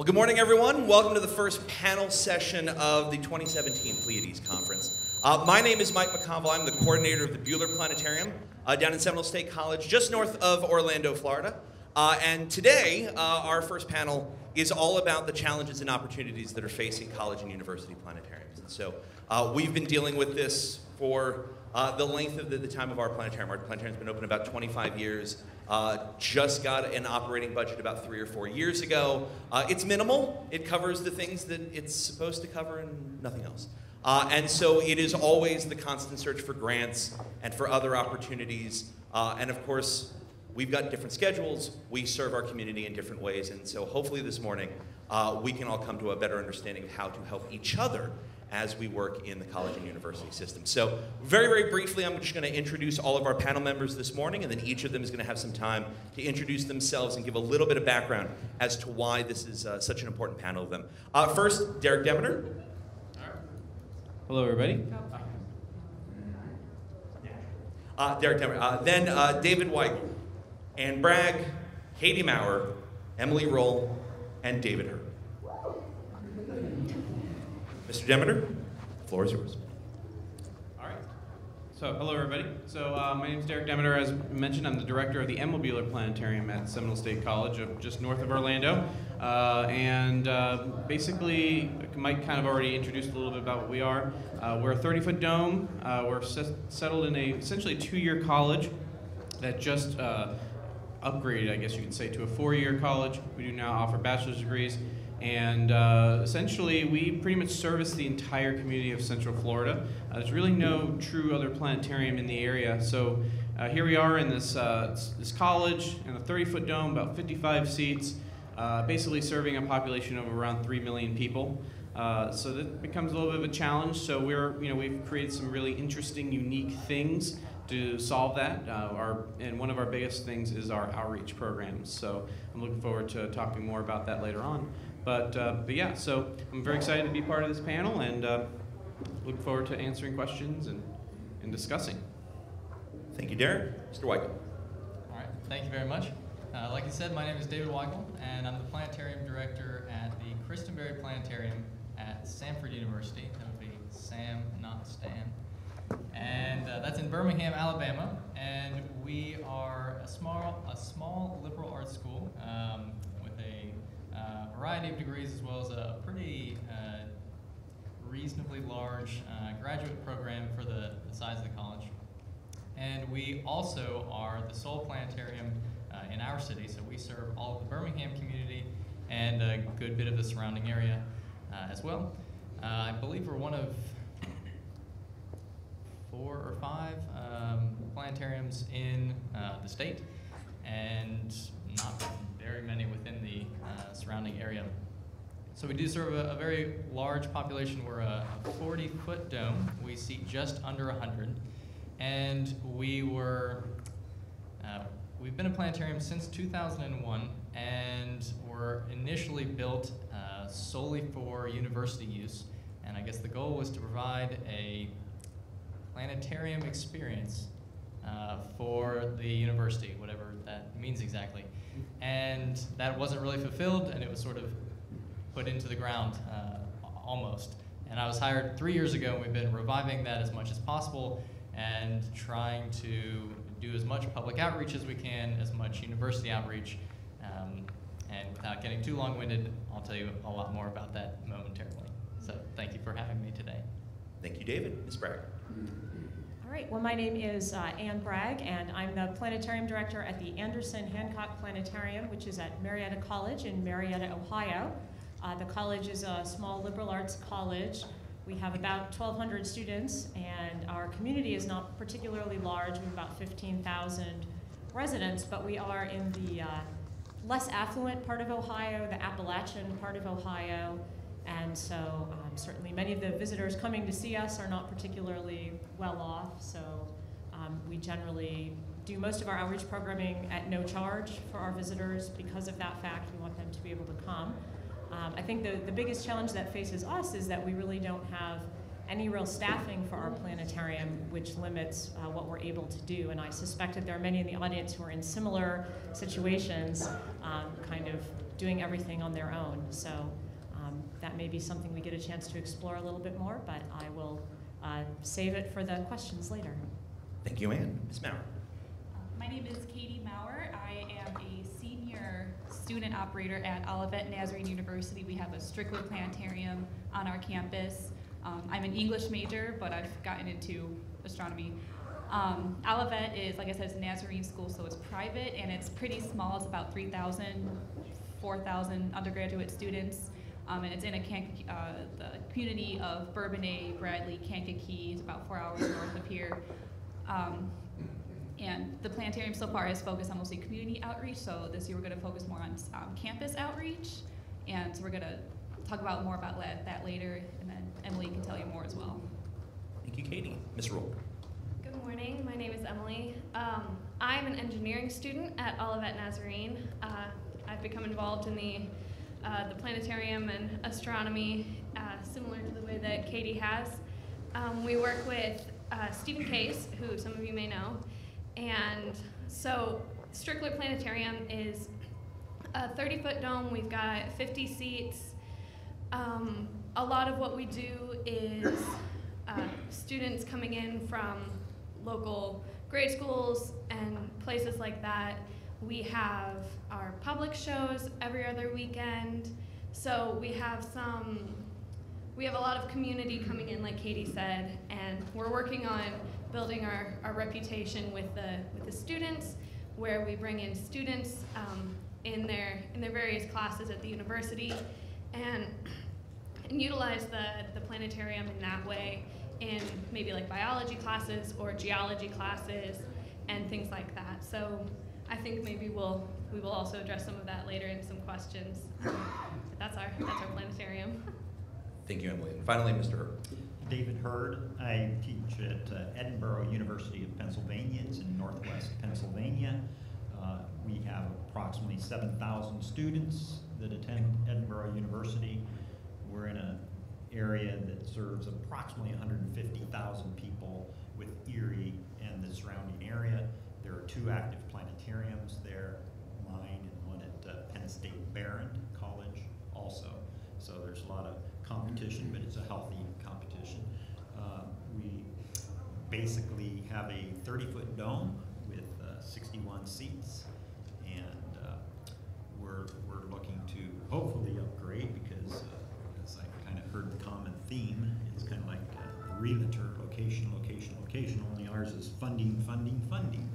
Well, good morning, everyone. Welcome to the first panel session of the 2017 Pleiades Conference. Uh, my name is Mike McConville. I'm the coordinator of the Buehler Planetarium uh, down in Seminole State College, just north of Orlando, Florida. Uh, and today, uh, our first panel is all about the challenges and opportunities that are facing college and university planetariums. And so uh, we've been dealing with this for uh, the length of the, the, time of our planetarium. Our planetarium's been open about 25 years. Uh, just got an operating budget about three or four years ago. Uh, it's minimal. It covers the things that it's supposed to cover and nothing else. Uh, and so it is always the constant search for grants and for other opportunities. Uh, and of course, we've got different schedules. We serve our community in different ways. And so hopefully this morning, uh, we can all come to a better understanding of how to help each other as we work in the college and university system. So very, very briefly, I'm just going to introduce all of our panel members this morning, and then each of them is going to have some time to introduce themselves and give a little bit of background as to why this is uh, such an important panel of them. Uh, first, Derek Demeter. Hello, everybody. Uh, Derek Demeter. Uh, then uh, David Weigel, Ann Bragg, Katie Maurer, Emily Roll, and David Hurd. Mr. Demeter, the floor is yours. All right. So, hello, everybody. So, uh, my name is Derek Demeter. As mentioned, I'm the director of the Emma Buehler Planetarium at Seminole State College, just north of Orlando. Uh, and uh, basically, Mike kind of already introduced a little bit about what we are. Uh, we're a 30 foot dome. Uh, we're settled in a essentially two year college that just uh, upgraded, I guess you could say, to a four year college. We do now offer bachelor's degrees. And uh, essentially, we pretty much service the entire community of Central Florida. Uh, there's really no true other planetarium in the area. So uh, here we are in this, uh, this college in a 30 foot dome, about 55 seats, uh, basically serving a population of around 3 million people. Uh, so that becomes a little bit of a challenge. So we're, you know, we've created some really interesting, unique things to solve that. our, and one of our biggest things is our outreach programs. So I'm looking forward to talking more about that later on. But, uh, but yeah, so I'm very excited to be part of this panel and uh, look forward to answering questions and, and discussing. Thank you, Darren. Mr. Weigel. All right, thank you very much. Uh, like you said, my name is David Weigel, and I'm the planetarium director at the Christenberry Planetarium at Samford University. That would be Sam, not Stan. And uh, that's in Birmingham, Alabama. And we are a small, a small liberal arts school um, a variety of degrees as well as a pretty uh, reasonably large uh, graduate program for the, the, size of the college. And we also are the sole planetarium uh, in our city, so we serve all of the Birmingham community and a good bit of the surrounding area uh, as well. Uh, I believe we're one of four or five um, planetariums in uh, the state, and not very many within the uh, surrounding area. So we do serve a, a very large population. We're a 40-foot dome. We seat just under 100. And we were, uh, we've been a planetarium since 2001, and were initially built uh, solely for university use. And I guess the goal was to provide a planetarium experience uh, for the university, whatever that means exactly and that wasn't really fulfilled, and it was sort of put into the ground uh, almost. And I was hired three years ago, and we've been reviving that as much as possible and trying to do as much public outreach as we can, as much university outreach. Um, and without getting too long-winded, I'll tell you a lot more about that momentarily. So thank you for having me today. Thank you, David. Ms. Bragg. All right, well, my name is uh, Ann Bragg, and I'm the planetarium director at the Anderson Hancock Planetarium, which is at Marietta College in Marietta, Ohio. Uh, the college is a small liberal arts college. We have about 1,200 students, and our community is not particularly large. We have about 15,000 residents, but we are in the uh, less affluent part of Ohio, the Appalachian part of Ohio, and so um, certainly many of the visitors coming to see us are not particularly well off. So um, we generally do most of our outreach programming at no charge for our visitors. Because of that fact, we want them to be able to come. Um, I think the, the biggest challenge that faces us is that we really don't have any real staffing for our planetarium, which limits uh, what we're able to do. And I suspect that there are many in the audience who are in similar situations, um, kind of doing everything on their own. So um, that may be something we get a chance to explore a little bit more, but I will uh, save it for the questions later. Thank you, Anne. Ms. Maurer. My name is Katie Maurer. I am a senior student operator at Olivet Nazarene University. We have a Strickler Planetarium on our campus. Um, I'm an English major, but I've gotten into astronomy. Um, Olivet is, like I said, it's a Nazarene school, so it's private and it's pretty small. It's about 3,000, 4,000 undergraduate students. Um, and it's in a Kank- uh, the community of Bourbonnais, Bradley, Kankakee. It's about four hours north of here. Um, and the planetarium so far has focused on mostly community outreach. So this year we're going to focus more on um, campus outreach, and so we're going to talk about more about that, that later. And then Emily can tell you more as well. Thank you, Katie. Ms. Rule. Good morning. My name is Emily. Um, I'm an engineering student at Olivet Nazarene. Uh, I've become involved in the uh, the planetarium and astronomy, uh, similar to the way that Katie has. Um, we work with uh, Stephen Case, who some of you may know, and so Strickler Planetarium is a 30-foot dome. We've got 50 seats. Um, a lot of what we do is uh, students coming in from local grade schools and places like that. We have our public shows every other weekend. So we have some, we have a lot of community coming in, like Katie said, and we're working on building our, our reputation with the, with the students, where we bring in students um, in, their, in their various classes at the university and, and utilize the, the planetarium in that way in maybe like biology classes or geology classes and things like that. So I think maybe we'll we will also address some of that later in some questions. But that's our that's our planetarium. Thank you, Emily. And finally, Mr. Hurd. David Hurd. I teach at uh, Edinboro University of Pennsylvania. It's in northwest Pennsylvania. Uh, we have approximately 7,000 students that attend Edinboro University. We're in an area that serves approximately 150,000 people with Erie and the surrounding area. There are two active planetariums there, mine and one at uh, Penn State Behrend College also. So there's a lot of competition, but it's a healthy competition. Uh, we basically have a 30-foot dome with uh, 61 seats, and uh, we're we're looking to hopefully upgrade because, uh, as I kind of heard the common theme, it's kind of like realtor, location, location, location. Only ours is funding, funding, funding.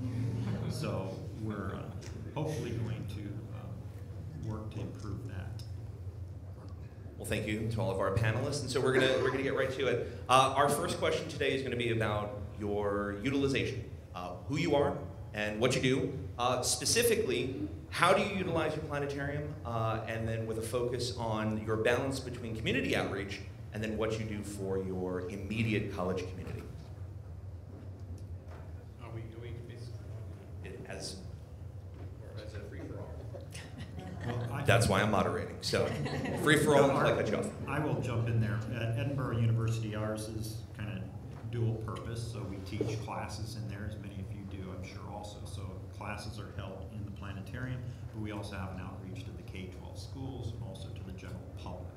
So we're uh, hopefully going to uh, work to improve that. Well, thank you to all of our panelists. And so we're gonna we're gonna get right to it. Uh, our first question today is going to be about your utilization, uh, who you are, and what you do. Uh, specifically, how do you utilize your planetarium, uh, and then with a focus on your balance between community outreach and then what you do for your immediate college community. Are we, are we basically, It, as or is it a free for all? Well, I- that's why I'm moderating. So free for all. I will jump in there. At Edinboro University, ours is kind of dual purpose, so we teach classes in there, as many of you do, I'm sure also. So classes are held in the planetarium, but we also have an outreach to the K-12 schools and also to the general public.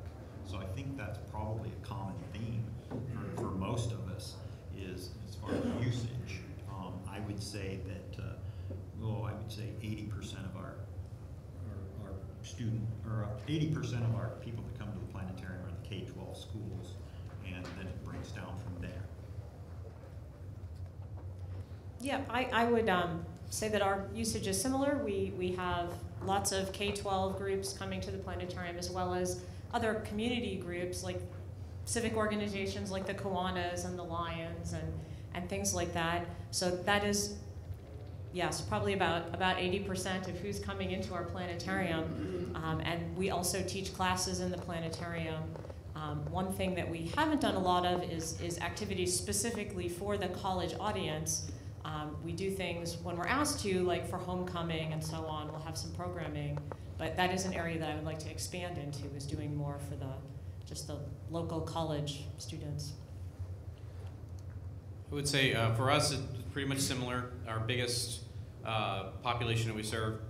So I think that's probably a common theme for, for most of us is as far as usage. Um, I would say that, uh, oh, I would say eighty percent of our our, our student, or eighty percent of our people that come to the planetarium are the K-12 schools, and then it breaks down from there. Yeah, I, I would um, say that our usage is similar. We, we have lots of K-12 groups coming to the planetarium as well as other community groups like civic organizations like the Kiwanis and the Lions and, and things like that. So that is, yes, probably about, about 80% of who's coming into our planetarium. Um, and we also teach classes in the planetarium. Um, one thing that we haven't done a lot of is, is activities specifically for the college audience. Um, we do things when we're asked to, like for homecoming and so on. We'll have some programming, but that is an area that I would like to expand into. Is doing more for the just the local college students. I would say uh, for us, it's pretty much similar. Our biggest uh, population that we serve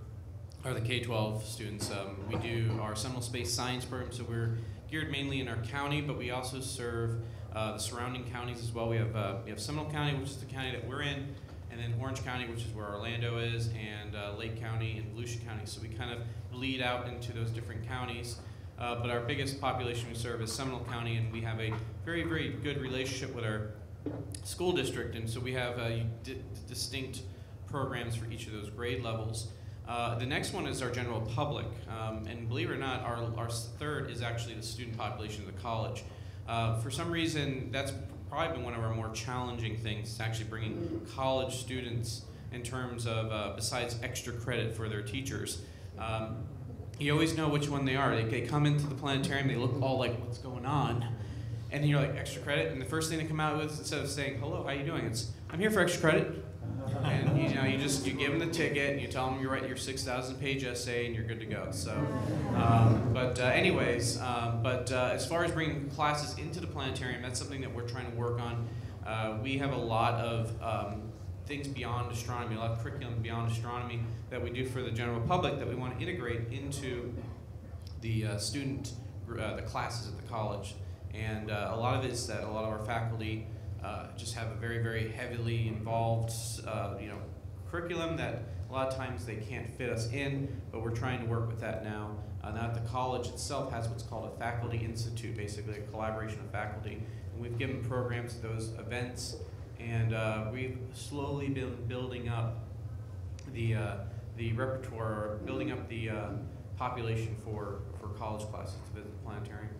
are the K-12 students. Um, we do our Seminole Space Science program, so we're geared mainly in our county, but we also serve uh, the surrounding counties as well. We have uh, we have Seminole County, which is the county that we're in, and then Orange County, which is where Orlando is, and uh, Lake County and Volusia County. So we kind of bleed out into those different counties. Uh, but our biggest population we serve is Seminole County, and we have a very, very good relationship with our school district, and so we have uh, di- distinct programs for each of those grade levels. Uh, the next one is our general public, um, and believe it or not, our, our third is actually the student population of the college. Uh, for some reason, that's probably been one of our more challenging things, actually bringing college students in terms of, uh, besides extra credit for their teachers. Um, you always know which one they are. They, they come into the planetarium, they look all like, what's going on? And then you're like, extra credit? And the first thing they come out with, instead of saying, hello, how you doing? It's, I'm here for extra credit. And you know, you just, you give them the ticket, and you tell them you're write your 6,000 page essay, and you're good to go. So, um, but uh, anyways, um, but uh, as far as bringing classes into the planetarium, that's something that we're trying to work on. Uh, we have a lot of um, things beyond astronomy, a lot of curriculum beyond astronomy that we do for the general public that we want to integrate into the uh, student, uh, the classes at the college. And uh, a lot of it is that a lot of our faculty uh, just have a very, very heavily involved, uh, you know, curriculum that a lot of times they can't fit us in, but we're trying to work with that now. Uh, now the college itself has what's called a faculty institute, basically a collaboration of faculty. And we've given programs to those events, and uh, we've slowly been building up the, uh, the repertoire, building up the population for, for college classes to visit the planetarium.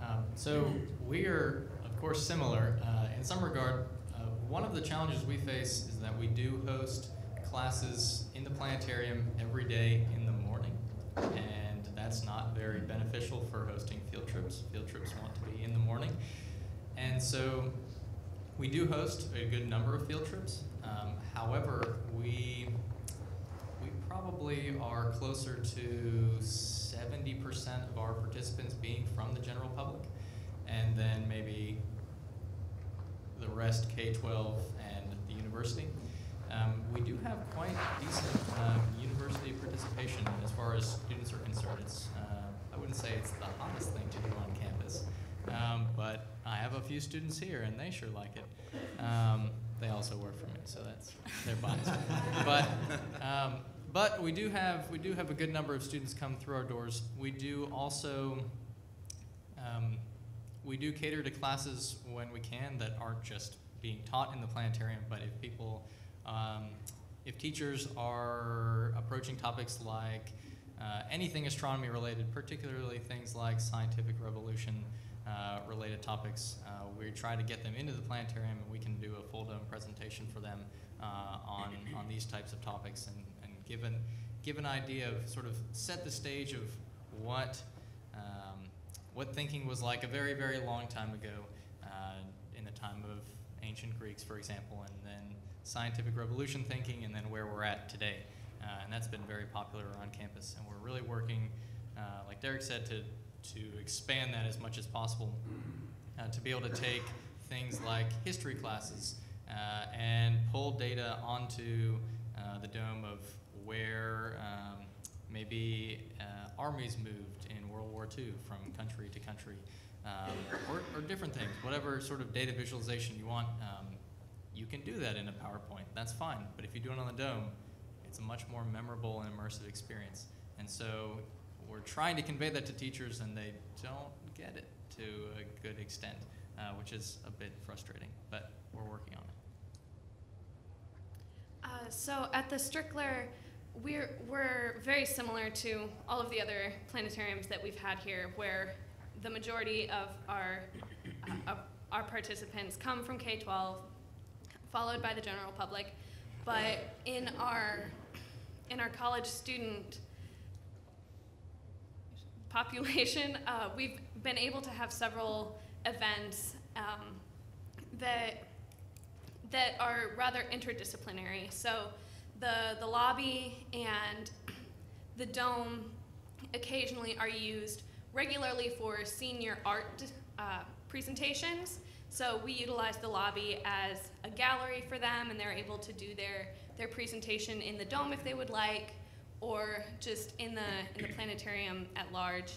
Um, so we are, of course, similar. Uh, in some regard, uh, one of the challenges we face is that we do host classes in the planetarium every day in the morning, and that's not very beneficial for hosting field trips. Field trips want to be in the morning, and so we do host a good number of field trips. Um, however, we we probably are closer to 70% of our participants being from the general public, and then maybe the rest K 12 and the university. Um, we do have quite decent um, university participation as far as students are concerned. It's, uh, I wouldn't say it's the hottest thing to do on campus, um, but I have a few students here and they sure like it. Um, they also work for me, so that's their bias. but um, but we do have we do have a good number of students come through our doors. We do also um, we do cater to classes when we can that aren't just being taught in the planetarium, but if people um, if teachers are approaching topics like uh, anything astronomy related, particularly things like scientific revolution uh, related topics, uh, we try to get them into the planetarium and we can do a full dome presentation for them uh, on, on these types of topics and, and give, an, give an idea of sort of set the stage of what, um, what thinking was like a very, very long time ago uh, in the time of ancient Greeks, for example, and then scientific revolution thinking, and then where we're at today. Uh, and that's been very popular around campus. And we're really working, uh, like Derek said, to, to expand that as much as possible, uh, to be able to take things like history classes uh, and pull data onto uh, the dome of where um, maybe uh, armies moved in World War II from country to country, um, or, or, different things, whatever sort of data visualization you want. Um, you can do that in a PowerPoint. That's fine. But if you do it on the dome, it's a much more memorable and immersive experience. And so we're trying to convey that to teachers, and they don't get it to a good extent, uh, which is a bit frustrating. But we're working on it. Uh, so at the Strickler, we're, we're very similar to all of the other planetariums that we've had here, where the majority of our, uh, our participants come from K-12, followed by the general public. But in our in our college student population, uh, we've been able to have several events um, that that are rather interdisciplinary. So the the lobby and the dome occasionally are used regularly for senior art uh, presentations So we utilize the lobby as a gallery for them, and they're able to do their, their presentation in the dome if they would like, or just in the, in the planetarium at large.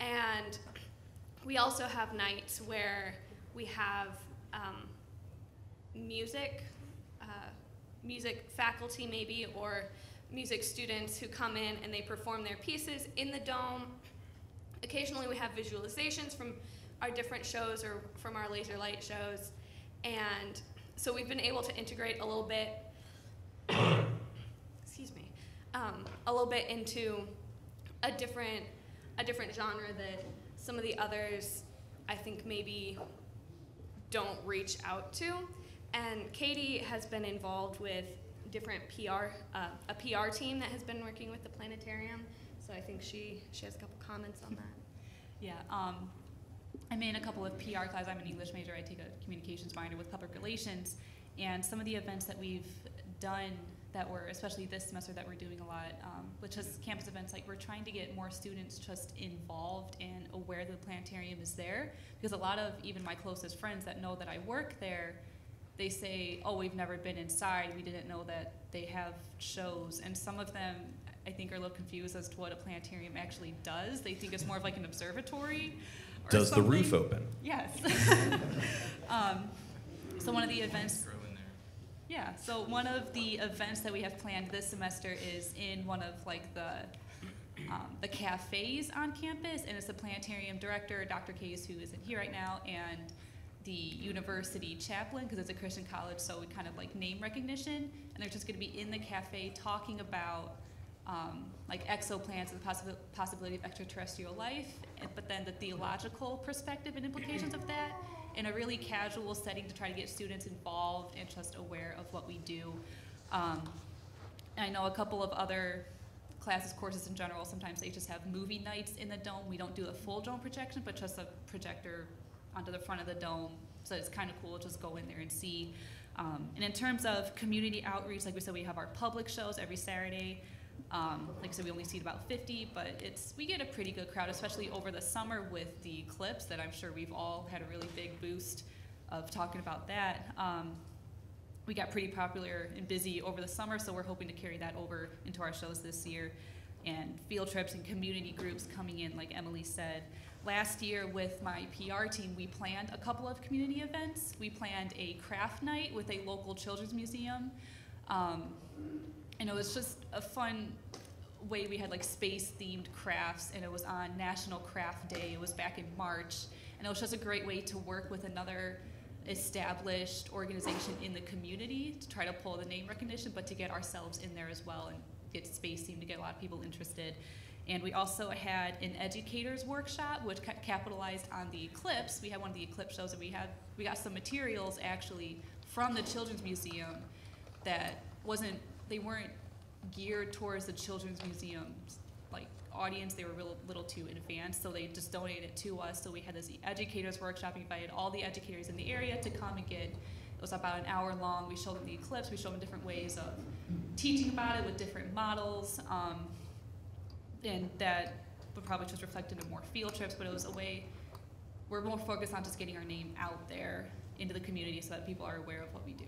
And we also have nights where we have um, music, music faculty maybe, or music students who come in and they perform their pieces in the dome. Occasionally we have visualizations from our different shows or from our laser light shows. And so we've been able to integrate a little bit, excuse me, um, a little bit into a different, a different genre that some of the others I think maybe don't reach out to. And Katie has been involved with different PR, uh, a PR team that has been working with the planetarium. So I think she, she has a couple comments on that. Yeah, um, I'm in a couple of PR classes. I'm an English major. I take a communications minor with public relations. And some of the events that we've done that were, especially this semester that we're doing a lot, um, which is campus events, like we're trying to get more students just involved and aware that the planetarium is there. Because a lot of even my closest friends that know that I work there, they say, oh, we've never been inside. We didn't know that they have shows. And some of them, I think, are a little confused as to what a planetarium actually does. They think it's more of like an observatory. or Does the roof open? Yes. um, so one of the events. Grow in there. Yeah. So one of the events that we have planned this semester is in one of like the um, the cafes on campus, and it's the planetarium director, Dr. Case, who isn't here right now, and the university chaplain, because it's a Christian college, so we kind of like name recognition, and they're just going to be in the cafe talking about um, like exoplanets and the possi- possibility of extraterrestrial life, and, but then the theological perspective and implications of that in a really casual setting to try to get students involved and just aware of what we do. Um, I know a couple of other classes, courses in general, sometimes they just have movie nights in the dome. We don't do a full dome projection, but just a projector onto the front of the dome. So it's kind of cool to just go in there and see. Um, and in terms of community outreach, like we said, we have our public shows every Saturday. Um, like I said, we only seat about 50, but it's we get a pretty good crowd, especially over the summer with the clips that I'm sure we've all had a really big boost of talking about that. Um, we got pretty popular and busy over the summer, so we're hoping to carry that over into our shows this year. And field trips and community groups coming in, like Emily said. Last year, with my PR team, we planned a couple of community events. We planned a craft night with a local children's museum. Um, and it was just a fun way we had like space themed crafts and it was on national craft day it was back in march and it was just a great way to work with another established organization in the community to try to pull the name recognition but to get ourselves in there as well and get space themed to get a lot of people interested and we also had an educators workshop which ca- capitalized on the eclipse. We had one of the eclipse shows and we had we got some materials actually from the children's museum that wasn't they weren't geared towards the children's museum's like audience. They were real little too advanced so they just donated it to us. So we had this educators workshop. We invited all the educators in the area to come and get it was about an hour long. We showed them the eclipse. We showed them different ways of teaching about it with different models. Um, and that would probably just reflect into more field trips but it was a way we're more focused on just getting our name out there into the community so that people are aware of what we do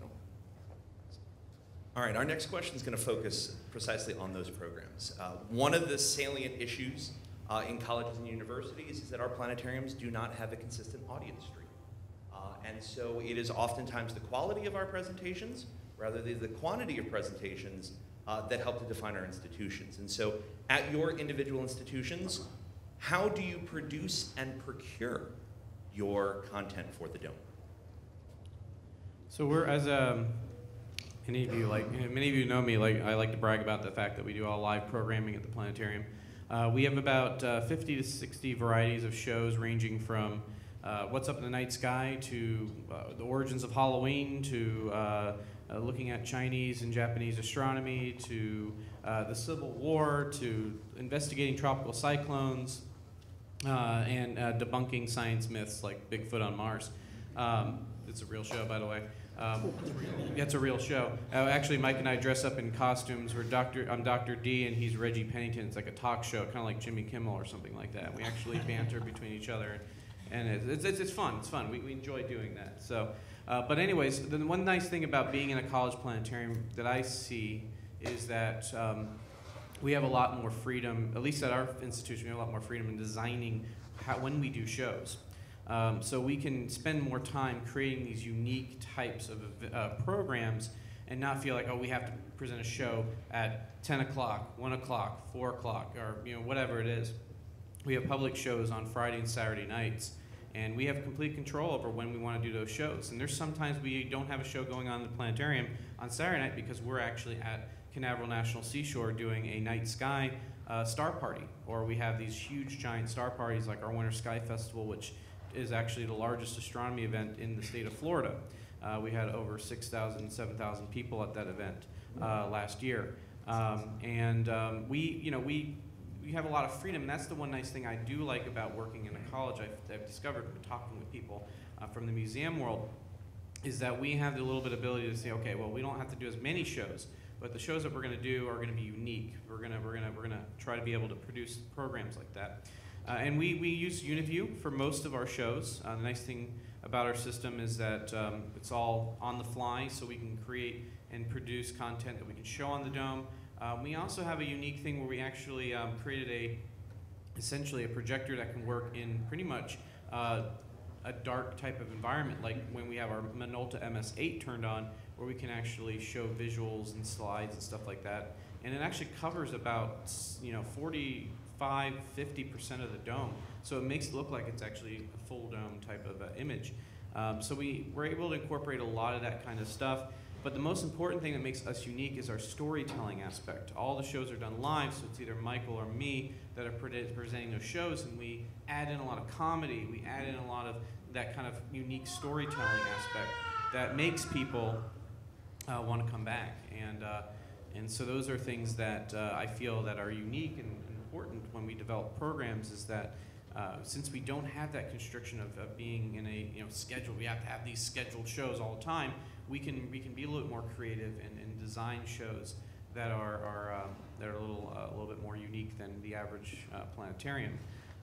All right, our next question is going to focus precisely on those programs. Uh, one of the salient issues uh, in colleges and universities is that our planetariums do not have a consistent audience stream. Uh, and so it is oftentimes the quality of our presentations rather than the quantity of presentations uh, that help to define our institutions. And so at your individual institutions, how do you produce and procure your content for the dome? So we're as um, any of you like many of you know me like I like to brag about the fact that we do all live programming at the planetarium. Uh, we have about uh, 50 to 60 varieties of shows ranging from uh, what's up in the night sky to uh, the origins of Halloween to uh, looking at Chinese and Japanese astronomy to uh, the Civil War to investigating tropical cyclones uh, and uh, debunking science myths like Bigfoot on Mars. Um, it's a real show, by the way. Um, it's a real show. Uh, actually, Mike and I dress up in costumes. We're Doctor. I'm Doctor D, and he's Reggie Pennington. It's like a talk show, kind of like Jimmy Kimmel or something like that. We actually banter between each other. and it's, it's, it's, it's fun. It's fun. We, we enjoy doing that. So, uh, but anyways, the one nice thing about being in a college planetarium that I see is that um, we have a lot more freedom, at least at our institution, we have a lot more freedom in designing how, when we do shows. Um, so we can spend more time creating these unique types of uh, programs and not feel like, oh, we have to present a show at 10 o'clock, 1 o'clock, 4 o'clock, or you know, whatever it is. We have public shows on Friday and Saturday nights, and we have complete control over when we want to do those shows. And there's sometimes we don't have a show going on in the planetarium on Saturday night because we're actually at Canaveral National Seashore doing a night sky uh, star party, or we have these huge giant star parties like our Winter Sky Festival, which is actually the largest astronomy event in the state of Florida. Uh, we had over 6,000, 7,000 people at that event uh, last year. Um, and um, we, you know, we, we have a lot of freedom, that's the one nice thing I do like about working in a college. I've, I've discovered talking with people uh, from the museum world is that we have the little bit of ability to say, okay, well, we don't have to do as many shows, but the shows that we're going to do are going to be unique. We're going to we're going to we're going to try to be able to produce programs like that. Uh, and we, we use UniView for most of our shows. Uh, the nice thing about our system is that um, it's all on the fly, so we can create and produce content that we can show on the dome. Um, we also have a unique thing where we actually um, created a essentially a projector that can work in pretty much uh, a dark type of environment, like when we have our Minolta MS8 turned on, where we can actually show visuals and slides and stuff like that. And it actually covers about you know 40 55, 50% of the dome. So it makes it look like it's actually a full dome type of uh, image. Um, so we were able to incorporate a lot of that kind of stuff. But the most important thing that makes us unique is our storytelling aspect. All the shows are done live, so it's either Michael or me that are pre presenting those shows, and we add in a lot of comedy. We add in a lot of that kind of unique storytelling aspect that makes people uh, want to come back. And, uh, and so those are things that uh, I feel that are unique and, important when we develop programs is that uh, since we don't have that constriction of, of, being in a you know schedule, we have to have these scheduled shows all the time. We can we can be a little bit more creative and, and design shows that are, are um, that are a little uh, a little bit more unique than the average uh, planetarium.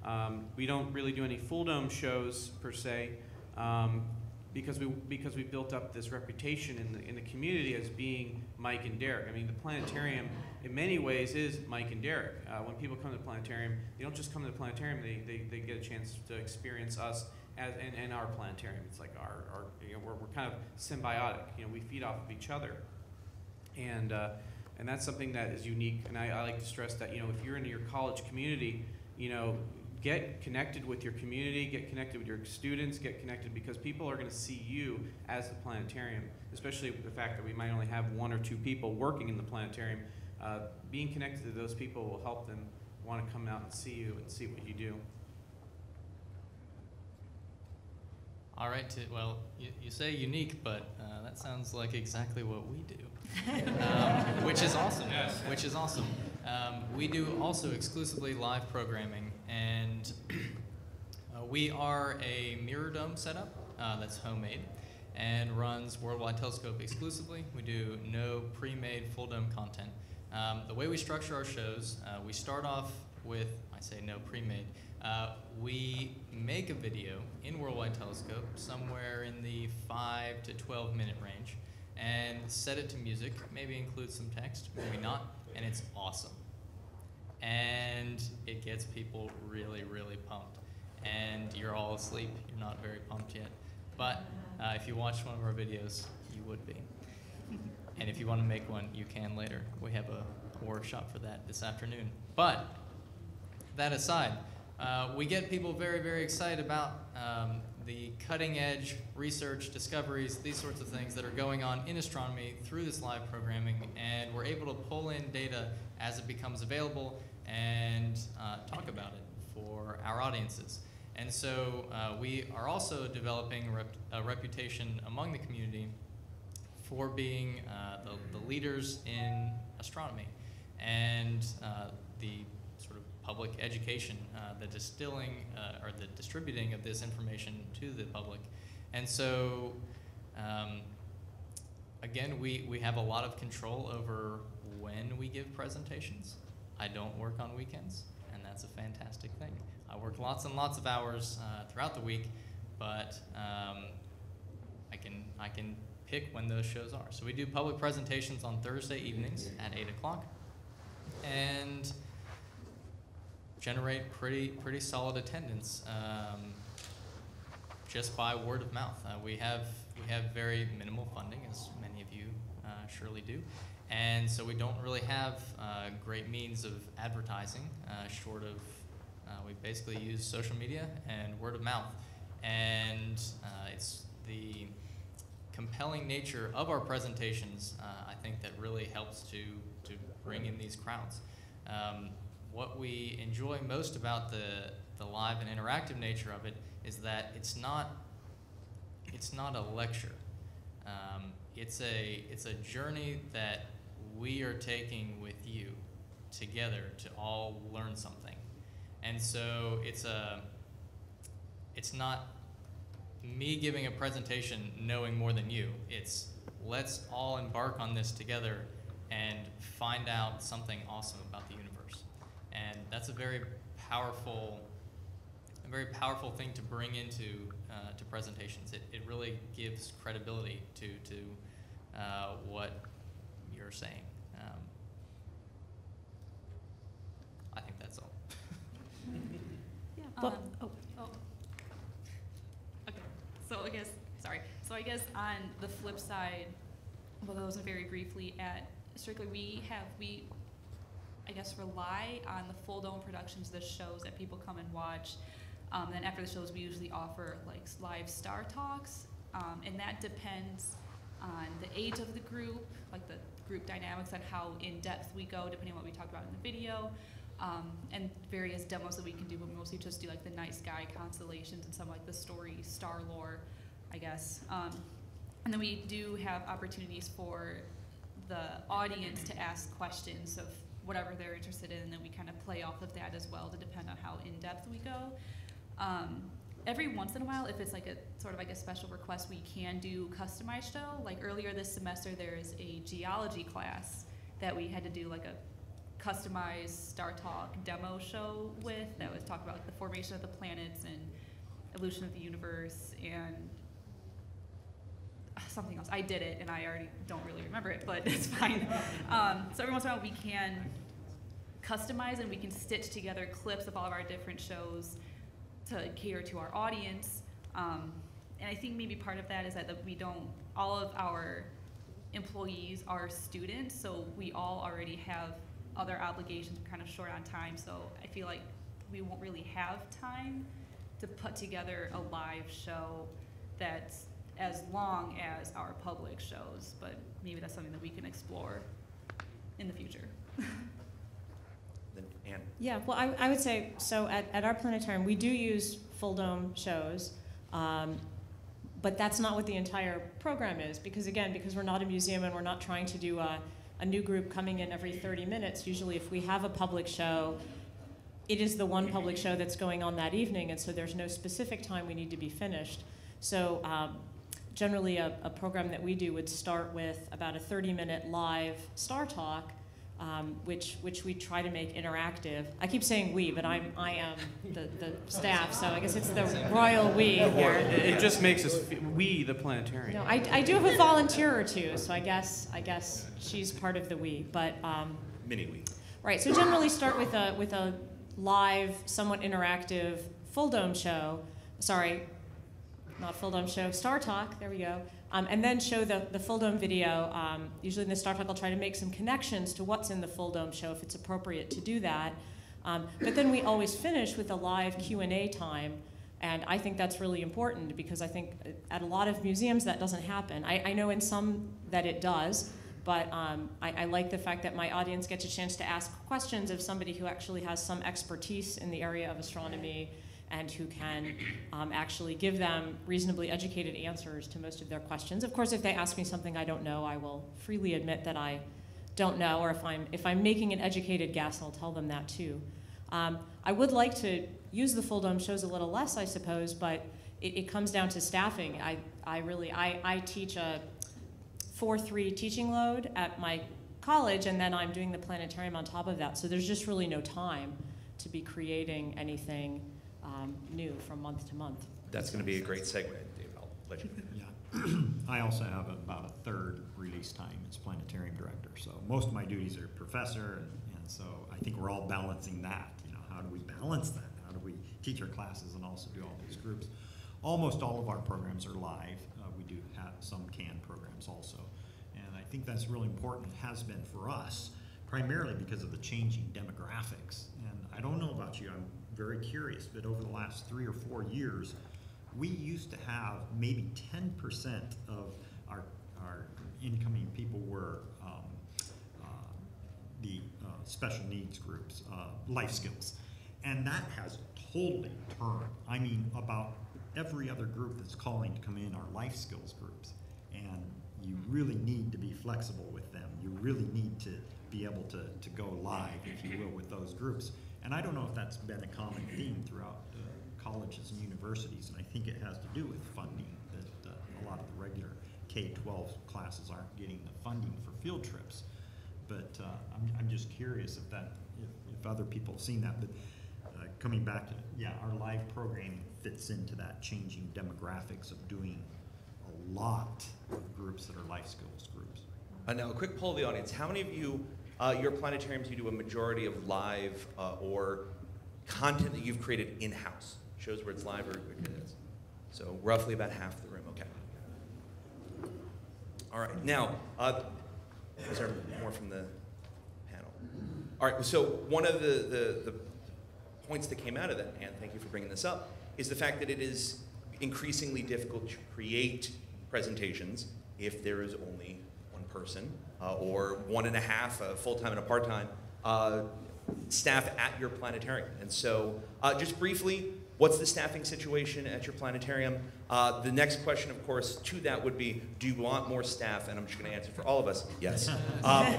Um, we don't really do any full dome shows per se. Um, because we because we built up this reputation in the in the community as being Mike and Derek. I mean, the planetarium in many ways is Mike and Derek. Uh, when people come to the planetarium, they don't just come to the planetarium; they, they, they get a chance to experience us as and, and our planetarium. It's like our, our you know, we're, we're kind of symbiotic. You know, we feed off of each other, and uh, and that's something that is unique. And I, I like to stress that you know if you're in your college community, you know get connected with your community, get connected with your students, get connected because people are going to see you as the planetarium, especially with the fact that we might only have one or two people working in the planetarium. Uh, being connected to those people will help them want to come out and see you and see what you do. All right, well, you, you say unique, but uh, that sounds like exactly what we do, um, which is awesome. Yes. Which is awesome. Um, we do also exclusively live programming, and uh, we are a mirror dome setup uh, that's homemade and runs Worldwide Telescope exclusively. We do no pre-made full dome content. Um, the way we structure our shows, uh, we start off with, I say no pre-made, uh, we make a video in Worldwide Telescope somewhere in the 5 to 12 minute range and set it to music, maybe include some text, maybe not, and it's awesome. And it gets people really, really pumped. And you're all asleep, you're not very pumped yet. But uh, if you watch one of our videos, you would be. And if you want to make one, you can later. We have a workshop for that this afternoon. But that aside, uh, we get people very, very excited about um, the cutting edge research, discoveries, these sorts of things that are going on in astronomy through this live programming, and we're able to pull in data as it becomes available and uh, talk about it for our audiences. And so uh, we are also developing a, rep a, reputation among the community for being uh, the, the, leaders in astronomy and uh, the public education, uh, the distilling uh, or the distributing of this information to the public. And so, um, again, we, we have a lot of control over when we give presentations. I don't work on weekends, and that's a fantastic thing. I work lots and lots of hours uh, throughout the week, but um, I can I can pick when those shows are. So we do public presentations on Thursday evenings at eight o'clock, and generate pretty pretty solid attendance um, just by word of mouth. Uh, we have we have very minimal funding, as many of you uh, surely do, and so we don't really have uh, great means of advertising, uh, short of uh, we basically use social media and word of mouth, and uh, it's the compelling nature of our presentations. I think that really helps to to bring in these crowds. Um, what we enjoy most about the the live and interactive nature of it is that it's not it's not a lecture. Um, it's a it's a journey that we are taking with you together to all learn something, and so it's a it's not me giving a presentation knowing more than you. It's let's all embark on this together and find out something awesome about the universe, and that's a very powerful a very powerful thing to bring into uh, to presentations. It, it really gives credibility to to uh, what you're saying. Um, I think that's all. Yeah. Um, oh. oh. Okay. So I guess sorry. So I guess on the flip side, well, those are very briefly at Strickler, we have we, I guess, rely on the full dome productions, the shows that people come and watch. Um, then after the shows, we usually offer like live star talks, um, and that depends on the age of the group, like the group dynamics, and how in depth we go, depending on what we talk about in the video, um, and various demos that we can do. But we mostly just do like the night sky constellations and some like the story star lore, I guess. Um, and then we do have opportunities for the audience to ask questions of whatever they're interested in, and then we kind of play off of that as well to depend on how in depth we go. Um, every once in a while, if it's like a sort of like a special request, we can do customized show. Like earlier this semester, there is a geology class that we had to do like a customized Star Talk demo show with that was talk about like the formation of the planets and evolution of the universe and something else. I did it and I already don't really remember it, but it's fine. Um, so every once in a while we can customize and we can stitch together clips of all of our different shows to cater to our audience. Um, and I think maybe part of that is that we don't, all of our employees are students, so we all already have other obligations, we're kind of short on time, so I feel like we won't really have time to put together a live show that's as long as our public shows, but maybe that's something that we can explore in the future. Then Anne. Yeah, well, I, I would say, so at, at our planetarium, we do use full dome shows, um, but that's not what the entire program is, because again, because we're not a museum and we're not trying to do a, a new group coming in every 30 minutes, usually if we have a public show, it is the one public show that's going on that evening, and so there's no specific time we need to be finished. So um, generally a, a program that we do would start with about a 30 minute live star talk um, which which we try to make interactive. I keep saying we, but I'm I am the, the staff, so I guess it's the royal we here. it, it just makes us we the planetarium. No, I, I do have a volunteer or two, so I guess I guess she's part of the we. But um, Mini we. right, so generally start with a with a live, somewhat interactive full dome show. Sorry, not full dome show, Star Talk. There we go. Um, and then show the, the full dome video. Um, usually in the Star Talk, I'll try to make some connections to what's in the full dome show if it's appropriate to do that. Um, but then we always finish with a live Q and A time, and I think that's really important because I think at a lot of museums that doesn't happen. I, I know in some that it does, but um, I, I like the fact that my audience gets a chance to ask questions of somebody who actually has some expertise in the area of astronomy and who can um, actually give them reasonably educated answers to most of their questions. Of course, if they ask me something I don't know, I will freely admit that I don't know, or if I'm, if I'm making an educated guess, I'll tell them that too. Um, I would like to use the full dome shows a little less, I suppose, but it, it comes down to staffing. I, I really, I, I teach a 4-3 teaching load at my college, and then I'm doing the planetarium on top of that, so there's just really no time to be creating anything um, new from month to month. That's going to be a great segue, Dave. I'll let you. Yeah, I also have about a third release time as planetarium director. So most of my duties are professor, and, and so I think we're all balancing that. You know, how do we balance that? How do we teach our classes and also do all these groups? Almost all of our programs are live. Uh, we do have some canned programs also, and I think that's really important. It has been for us, primarily because of the changing demographics. And I don't know about you. I'm very curious, but over the last three or four years, we used to have maybe 10% of our, our incoming people were um, uh, the uh, special needs groups, uh, life skills. And that has totally turned. I mean, about every other group that's calling to come in are life skills groups. And you really need to be flexible with them. You really need to be able to, to go live, if you will, with those groups. And I don't know if that's been a common theme throughout uh, colleges and universities, and I think it has to do with funding, that uh, a lot of the regular K-12 classes aren't getting the funding for field trips. But uh, I'm, I'm just curious if that, if, if other people have seen that, but uh, coming back to, yeah, our live programming fits into that changing demographics of doing a lot of groups that are life skills groups. Uh, now, a quick poll of the audience. How many of you, uh, your planetariums, you do a majority of live uh, or content that you've created in-house? Shows where it's live or it is. So roughly about half the room, okay. All right, now, uh, is there more from the panel? All right, so one of the, the, the points that came out of that, and thank you for bringing this up, is the fact that it is increasingly difficult to create presentations if there is only one person or one and a half, a full-time and a part-time, uh, staff at your planetarium. And so uh, just briefly, what's the staffing situation at your planetarium? Uh, the next question, of course, to that would be, do you want more staff? And I'm just going to answer for all of us, yes. Um,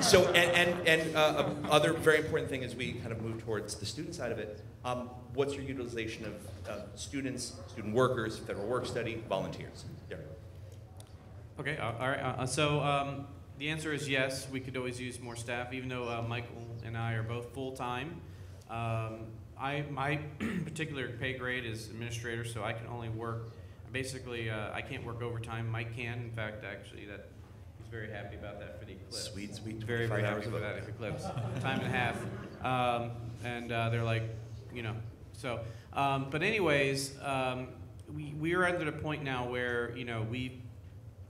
so, and, and, and uh, other very important thing as we kind of move towards the student side of it, um, what's your utilization of uh, students, student workers, federal work study, volunteers? Derek. Okay, uh, all right. Uh, so um, the answer is yes. We could always use more staff, even though uh, Michael and I are both full time. Um, I my particular pay grade is administrator, so I can only work. Basically, uh, I can't work overtime. Mike can. In fact, actually, that he's very happy about that for the eclipse. Sweet, sweet. Very, very happy with that eclipse. Time and a half. Um, and uh, they're like, you know, so. Um, but anyways, um, we we are at a point now where you know we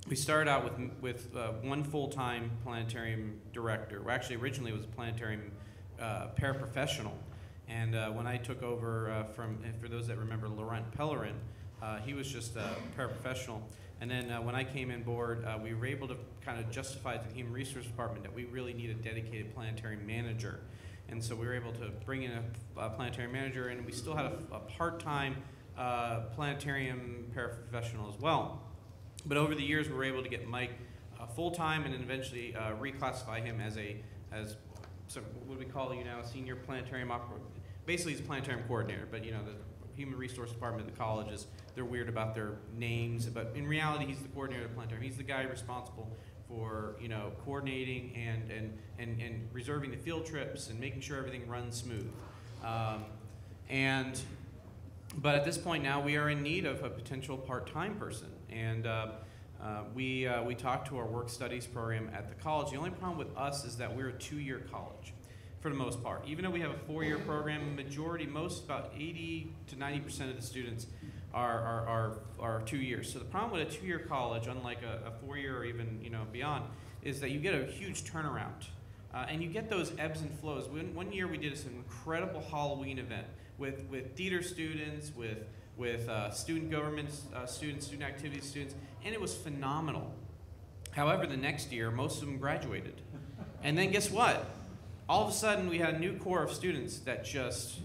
we started out with with uh, one full-time planetarium director. Well, actually, originally it was a planetarium uh, paraprofessional, and uh, when I took over uh, from, for those that remember Laurent Pellerin, uh, he was just a paraprofessional. And then uh, when I came in board, we were able to kind of justify to the Human Resource Department that we really need a dedicated planetarium manager. And so we were able to bring in a, a planetarium manager, and we still had a, a part-time planetarium paraprofessional as well. But over the years, we were able to get Mike uh, full time, and then eventually uh, reclassify him as a as so what we call you now, a senior planetarium operator. Basically, he's a planetarium coordinator, but you know the human resource department of the college is they're weird about their names, but in reality, he's the coordinator of the planetarium. He's the guy responsible for you know coordinating and and and, and reserving the field trips and making sure everything runs smooth. Um, and but at this point now, we are in need of a potential part-time person, and uh, uh, we uh, we talked to our work studies program at the college. The only problem with us is that we're a two-year college, for the most part. Even though we have a four-year program, majority, most about 80 to 90 percent of the students are are, are are two years. So the problem with a two-year college, unlike a, a four-year or even you know beyond, is that you get a huge turnaround. Uh, and you get those ebbs and flows. When, one year we did this incredible Halloween event with, with theater students, with, with uh, student government uh, students, student activities students, and it was phenomenal. However, the next year, most of them graduated. And then guess what? All of a sudden, we had a new core of students that just,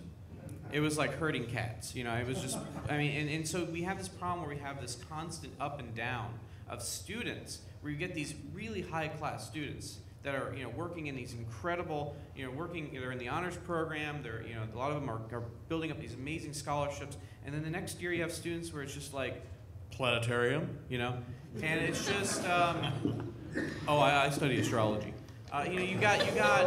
it was like herding cats. You know, it was just, I mean, and, and so we have this problem where we have this constant up and down of students where you get these really high class students that are you know working in these incredible you know working they're in the honors program they're you know a lot of them are, are building up these amazing scholarships. And then the next year you have students where it's just like planetarium you know? And it's just um, oh I, I study astrology. Uh, you know you got you got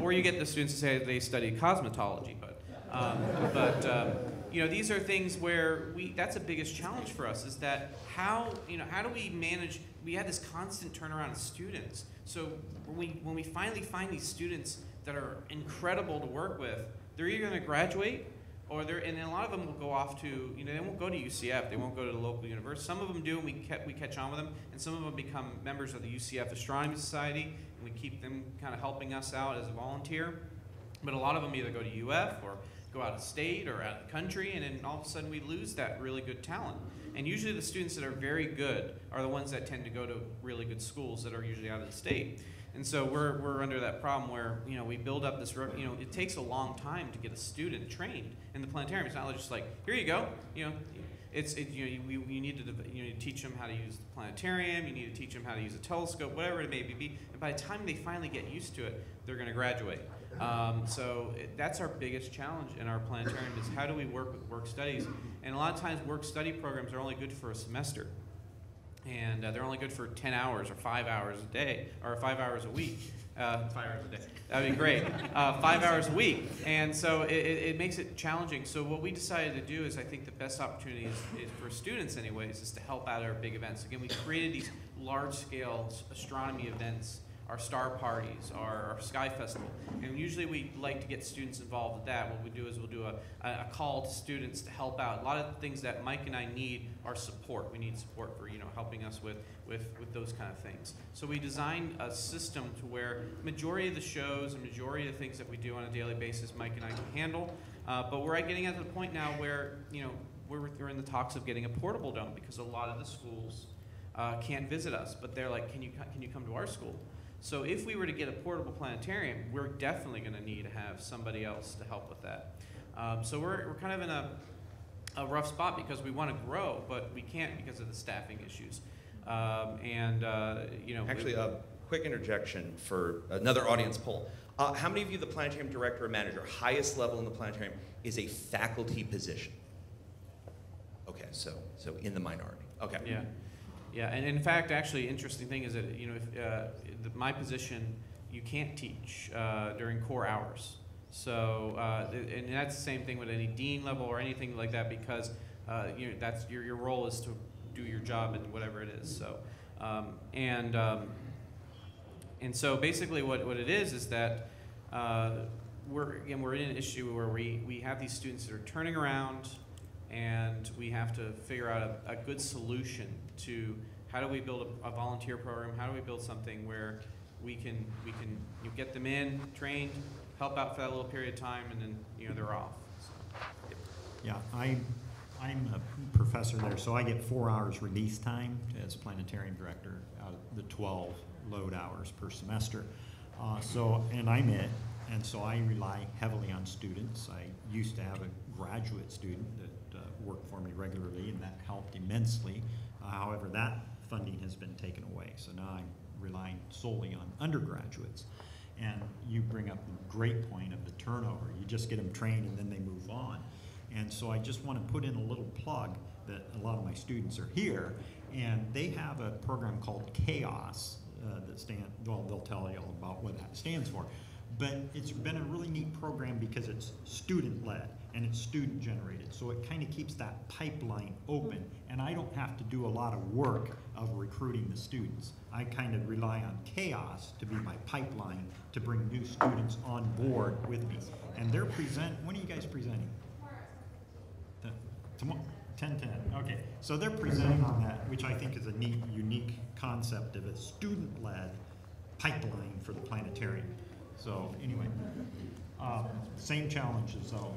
or you get the students to say they study cosmetology but um, but um, you know, these are things where we, that's the biggest challenge for us is that how, you know, how do we manage, we had this constant turnaround of students. So when we, when we finally find these students that are incredible to work with, they're either going to graduate or they're, and a lot of them will go off to, you know, they won't go to UCF, they won't go to the local university. Some of them do, and we, ke- we catch on with them, and some of them become members of the UCF Astronomy Society, and we keep them kind of helping us out as a volunteer. But a lot of them either go to UF or go out of state or out of country, and then all of a sudden we lose that really good talent. And usually the students that are very good are the ones that tend to go to really good schools that are usually out of the state. And so we're, we're under that problem where, you know, we build up this, you know, it takes a long time to get a student trained in the planetarium. It's not just like, here you go, you know, it's, it, you know, you, you need to, you need to teach them how to use the planetarium, you need to teach them how to use a telescope, whatever it may be. And by the time they finally get used to it, they're going to graduate. Um, so it, that's our biggest challenge in our planetarium is how do we work with work studies? And a lot of times work study programs are only good for a semester. And uh, they're only good for 10 hours or five hours a day or five hours a week. Uh, five hours a day. that'd be great. Uh, five hours a week. And so it, it, makes it challenging. So what we decided to do is i think the best opportunity is, is for students anyways is to help out at our big events. Again we created these large scale astronomy events our star parties, our, our Sky Festival. And usually we like to get students involved with that. What we do is we'll do a, a, call to students to help out. A lot of the things that Mike and I need are support. We need support for, you know, helping us with, with, with those kind of things. So we designed a system to where majority of the shows and majority of the things that we do on a daily basis, Mike and I can handle. Uh, but we're getting at the point now where, you know, we're, we're in the talks of getting a portable dome because a lot of the schools uh, can't visit us, but they're like, can you, can you come to our school? So if we were to get a portable planetarium, we're definitely going to need to have somebody else to help with that. Um, so we're, we're kind of in a, a rough spot because we want to grow, but we can't because of the staffing issues. Um, and, uh, you know. Actually, a quick interjection for another audience poll. Uh, how many of you, the planetarium director or manager, highest level in the planetarium, is a faculty position? Okay, so so in the minority. Okay. Yeah. Yeah, and in fact, actually, interesting thing is that you know, if, uh, the, my position, you can't teach uh, during core hours. So, uh, and that's the same thing with any dean level or anything like that, because uh, you know, that's your your role is to do your job and whatever it is. So, um, and um, and so basically, what what it is is that. Uh, we're again we're in an issue where we, we have these students that are turning around and we have to figure out a, a good solution to how do we build a, a, volunteer program? How do we build something where we can we can you get them in, trained, help out for that little period of time, and then you know they're off. So, yep. Yeah, I I'm a professor there, so I get four hours release time as planetarium director out of the 12 load hours per semester. Uh, so, and I'm it, and so I rely heavily on students. I used to have a graduate student that uh, worked for me regularly, and that helped immensely. Uh, however, that funding has been taken away, so now I'm relying solely on undergraduates. And you bring up the great point of the turnover. You just get them trained and then they move on. And so I just want to put in a little plug that a lot of my students are here, and they have a program called CHAOS uh, that stand. Well, they'll tell you all about what that stands for. But it's been a really neat program because it's student led and it's student generated. So it kind of keeps that pipeline open. And I don't have to do a lot of work of recruiting the students. I kind of rely on CHAOS to be my pipeline to bring new students on board with me. And they're present, when are you guys presenting? The, tomorrow. 1010. Okay, so they're presenting on that, which I think is a neat, unique concept of a student led pipeline for the planetarium. So anyway, um, same challenges though.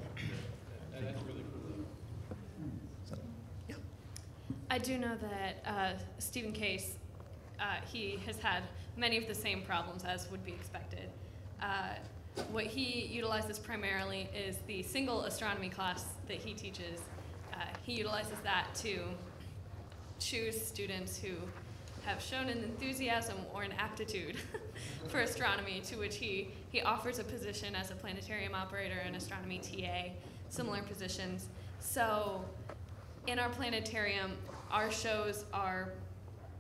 I do know that uh, Stephen Case, uh, he has had many of the same problems as would be expected. Uh, what he utilizes primarily is the single astronomy class that he teaches. Uh, he utilizes that to choose students who have shown an enthusiasm or an aptitude for astronomy, to which he, he offers a position as a planetarium operator and astronomy TA, similar positions. So in our planetarium, our shows are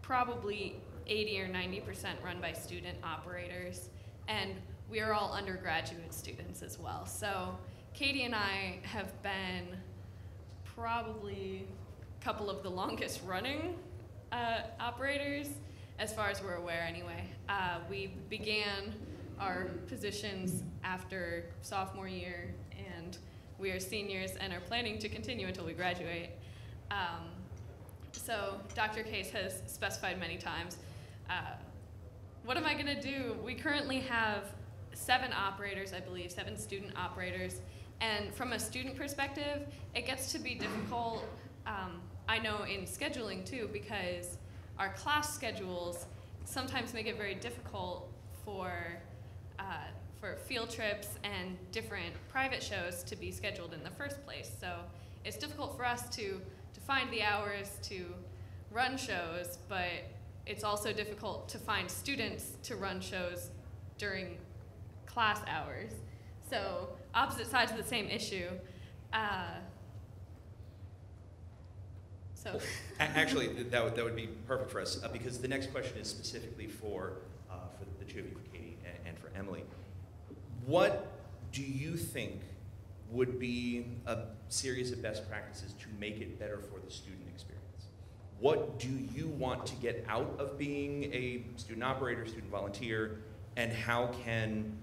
probably 80 or 90% run by student operators, and we are all undergraduate students as well. So Katie and I have been probably a couple of the longest running uh, operators, as far as we're aware anyway. Uh, we began our positions after sophomore year, we are seniors and are planning to continue until we graduate. Um, so Dr. Case has specified many times, uh, what am I going to do? We currently have seven operators, I believe, seven student operators. And from a student perspective, it gets to be difficult, um, I know, in scheduling too, because our class schedules sometimes make it very difficult for, uh, for field trips and different private shows to be scheduled in the first place. So it's difficult for us to, to find the hours to run shows, but it's also difficult to find students to run shows during class hours. So opposite sides of the same issue. Uh, so. Actually, that would, that would be perfect for us, uh, because the next question is specifically for, uh, for the two of you, for Katie and, and for Emily. What do you think would be a series of best practices to make it better for the student experience? What do you want to get out of being a student operator, student volunteer, and how can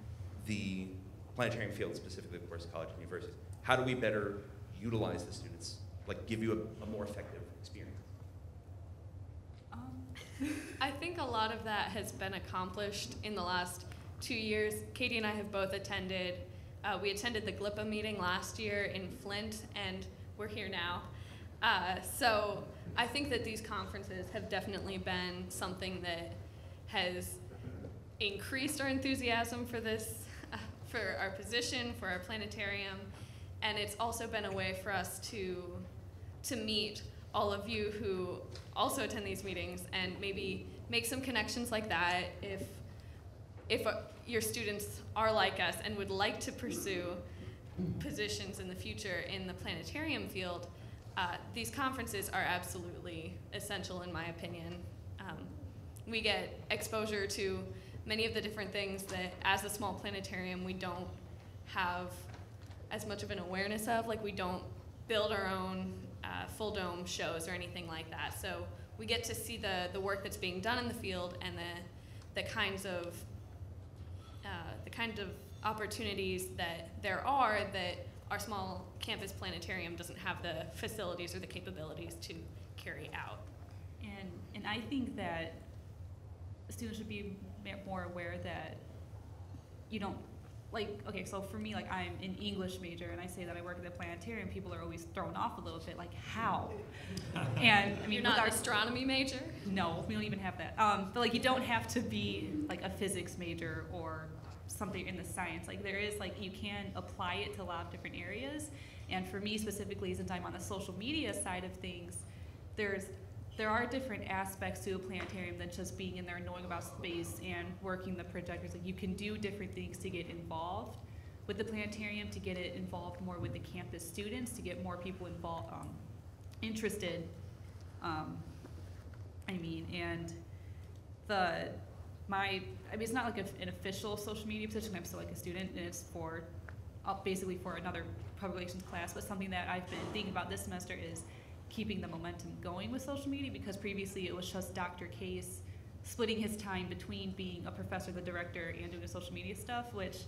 the planetarium field, specifically, of course, college and universities, how do we better utilize the students, like give you a, a more effective experience? Um, I think a lot of that has been accomplished in the last two years. Katie and I have both attended. Uh, we attended the GLPA meeting last year in Flint, and we're here now. Uh, so I think that these conferences have definitely been something that has increased our enthusiasm for this, uh, for our position, for our planetarium, and it's also been a way for us to to meet all of you who also attend these meetings and maybe make some connections like that if if uh, your students are like us and would like to pursue positions in the future in the planetarium field, uh, these conferences are absolutely essential in my opinion. Um, we get exposure to many of the different things that as a small planetarium we don't have as much of an awareness of. Like we don't build our own uh, full dome shows or anything like that. So we get to see the, the work that's being done in the field and the, the kinds of uh, the kind of opportunities that there are that our small campus planetarium doesn't have the facilities or the capabilities to carry out. And, and I think that students should be more aware that you don't, like, okay, so for me, like, I'm an English major and I say that I work at the planetarium, people are always thrown off a little bit, like, how? and, I mean, You're with not our an astronomy major? No, we don't even have that. Um, but like, you don't have to be like a physics major or something in the science. Like, there is like you can apply it to a lot of different areas. And for me specifically, since I'm on the social media side of things, there's there are different aspects to a planetarium than just being in there knowing about space and working the projectors. Like, you can do different things to get involved with the planetarium, to get it involved more with the campus students, to get more people involved, um, interested. Um, I mean, and the my I mean it's not like a, an official social media position. I'm still like a student, and it's for uh, basically for another public relations class. But something that I've been thinking about this semester is keeping the momentum going with social media because previously it was just Dr. Case splitting his time between being a professor, the director, and doing the social media stuff, which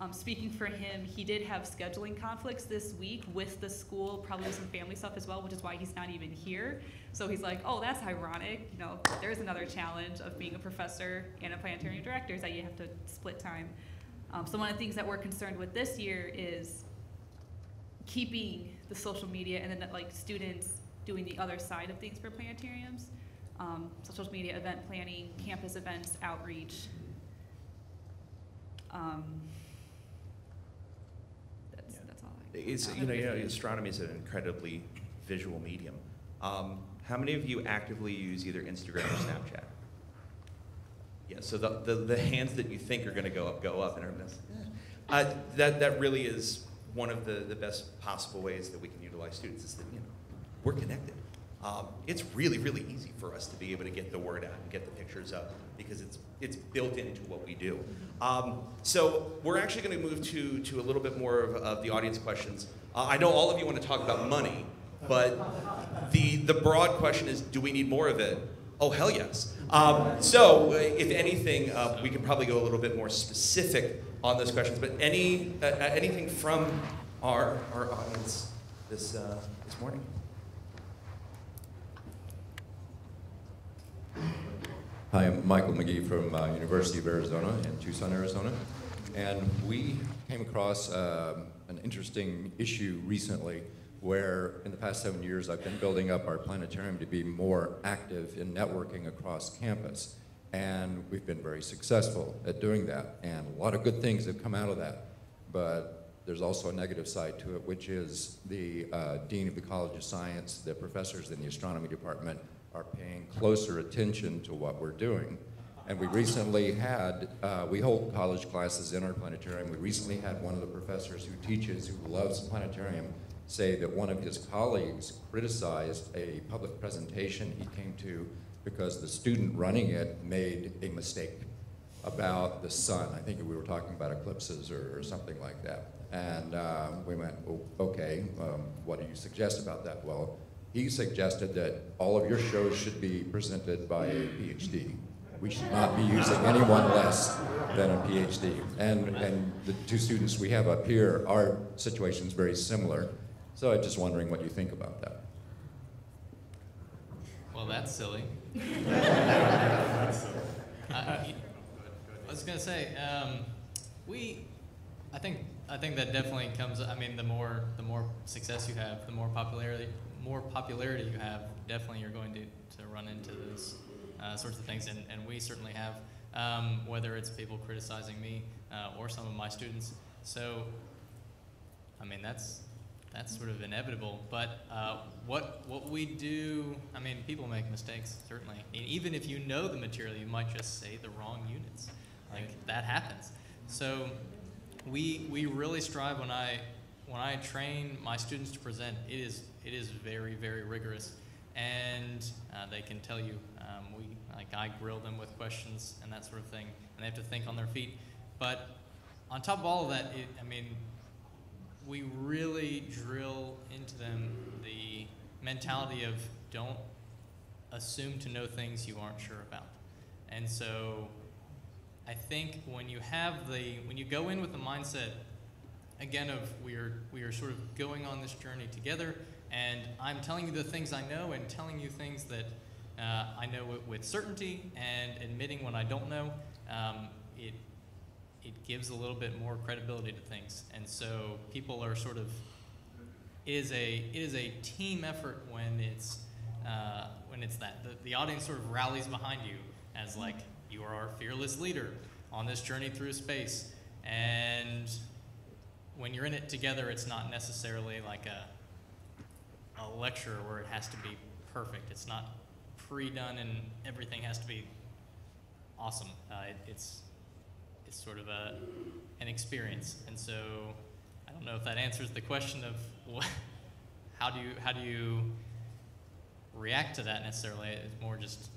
um, speaking for him, he did have scheduling conflicts this week with the school, probably some family stuff as well, which is why he's not even here. So he's like, oh, that's ironic. You know, there's another challenge of being a professor and a planetarium director is that you have to split time. Um, so one of the things that we're concerned with this year is keeping the social media and then like students doing the other side of things for planetariums. Um, so social media, event planning, campus events, outreach. Um, that's, Yeah. that's all I It's, you know, you know, astronomy is an incredibly visual medium. Um, how many of you actively use either Instagram or Snapchat? Yeah, so the, the, the hands that you think are going to go up, go up, and everyone else, eh. uh, that, that really is one of the, the best possible ways that we can utilize students is that, you know, we're connected. Um, it's really, really easy for us to be able to get the word out and get the pictures up because it's, it's built into what we do. Um, so we're actually going to move to, to a little bit more of, of the audience questions. Uh, I know all of you want to talk about money, But the, the broad question is do we need more of it? Oh, hell yes. Um, so, uh, if anything, uh, we can probably go a little bit more specific on those questions. But any, uh, uh, anything from our, our audience this, uh, this morning? Hi, I'm Michael McGee from uh, University of Arizona in Tucson, Arizona. And we came across um, an interesting issue recently where in the past seven years I've been building up our planetarium to be more active in networking across campus. And we've been very successful at doing that. And a lot of good things have come out of that. But there's also a negative side to it, which is the uh, Dean of the College of Science, the professors in the astronomy department are paying closer attention to what we're doing. And we recently had, uh, we hold college classes in our planetarium. We recently had one of the professors who teaches, who loves planetarium, say that one of his colleagues criticized a public presentation he came to because the student running it made a mistake about the sun. I think we were talking about eclipses or, or something like that. And um, we went, well, okay, um, what do you suggest about that? Well, he suggested that all of your shows should be presented by a PhD. We should not be using anyone less than a PhD. And, and the two students we have up here, our situation is very similar. So I'm just wondering what you think about that. Well, that's silly. Uh, I was gonna say, um, we, I think, I think that definitely comes. I mean, the more the more success you have, the more popularity more popularity you have, definitely you're going to, to run into those uh, sorts of things, and, and we certainly have. Um, whether it's people criticizing me uh, or some of my students. So, I mean, that's that's sort of inevitable. But uh, what what we do, I mean, people make mistakes certainly. And even if you know the material, you might just say the wrong units. Like that happens. So we we really strive when I when I train my students to present. It is it is very very rigorous, and uh, they can tell you. Um, we like I grill them with questions and that sort of thing, and they have to think on their feet. But on top of all of that, it, I mean, we really drill into them the mentality of don't assume to know things you aren't sure about. And so I think when you have the when you go in with the mindset again of we are we are sort of going on this journey together and I'm telling you the things I know and telling you things that uh, I know with, certainty and admitting when I don't know, um, it it gives a little bit more credibility to things. And so people are sort of it is a it is a team effort when it's uh, when it's that the, the audience sort of rallies behind you as like you are our fearless leader on this journey through space. And when you're in it together, it's not necessarily like a a lecture where it has to be perfect. It's not pre-done and everything has to be awesome. Uh, it, it's it's sort of a an experience, and so I don't know if that answers the question of what, how do you how do you react to that necessarily. It's more just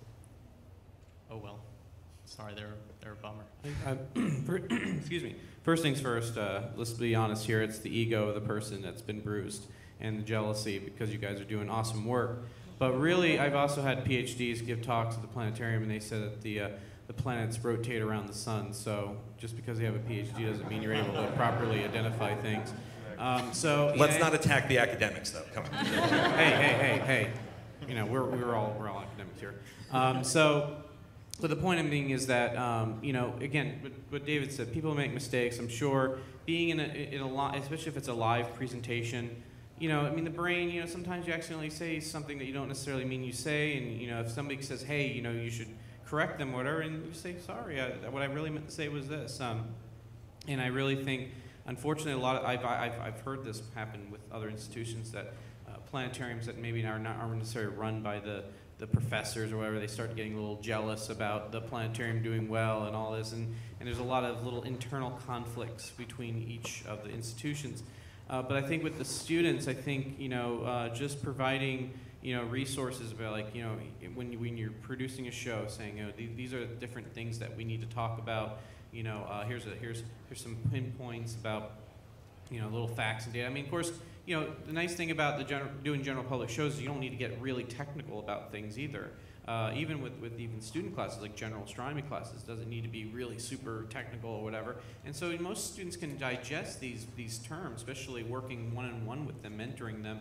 oh well. Sorry, they're they're a bummer. Uh, excuse me. First things first. Uh, let's be honest here. It's the ego of the person that's been bruised and the jealousy because you guys are doing awesome work. But really, I've also had PhDs give talks at the planetarium, and they said that the uh, the planets rotate around the sun. So just because you have a PhD doesn't mean you're able to properly identify things. Um, so let's not attack the academics, though. Come on. hey, hey, hey, hey. You know, we're, we're all we're all academics here. Um, so. But the point I'm being is that, um, you know, again, what, what, David said, people make mistakes. I'm sure being in a, in a lot, especially if it's a live presentation, you know, I mean, the brain, you know, sometimes you accidentally say something that you don't necessarily mean you say, and you know, if somebody says, "Hey, you know, you should correct them," whatever, and you say, "Sorry, I, what I really meant to say was this," um, and I really think, unfortunately, a lot of I've, I've, I've heard this happen with other institutions that uh, planetariums that maybe are not aren't necessarily run by the the professors or whatever, they start getting a little jealous about the planetarium doing well and all this, and, and there's a lot of little internal conflicts between each of the institutions. Uh, but I think with the students, I think you know uh, just providing you know resources about like you know when you, when you're producing a show, saying you know th- these are different things that we need to talk about. You know, uh, here's a here's here's some pinpoints about you know little facts and data. I mean, of course, you know, the nice thing about the general, doing general public shows is you don't need to get really technical about things either. Uh, even with, with even student classes like general astronomy classes doesn't need to be really super technical or whatever. And so most students can digest these these terms especially working one-on-one with them mentoring them.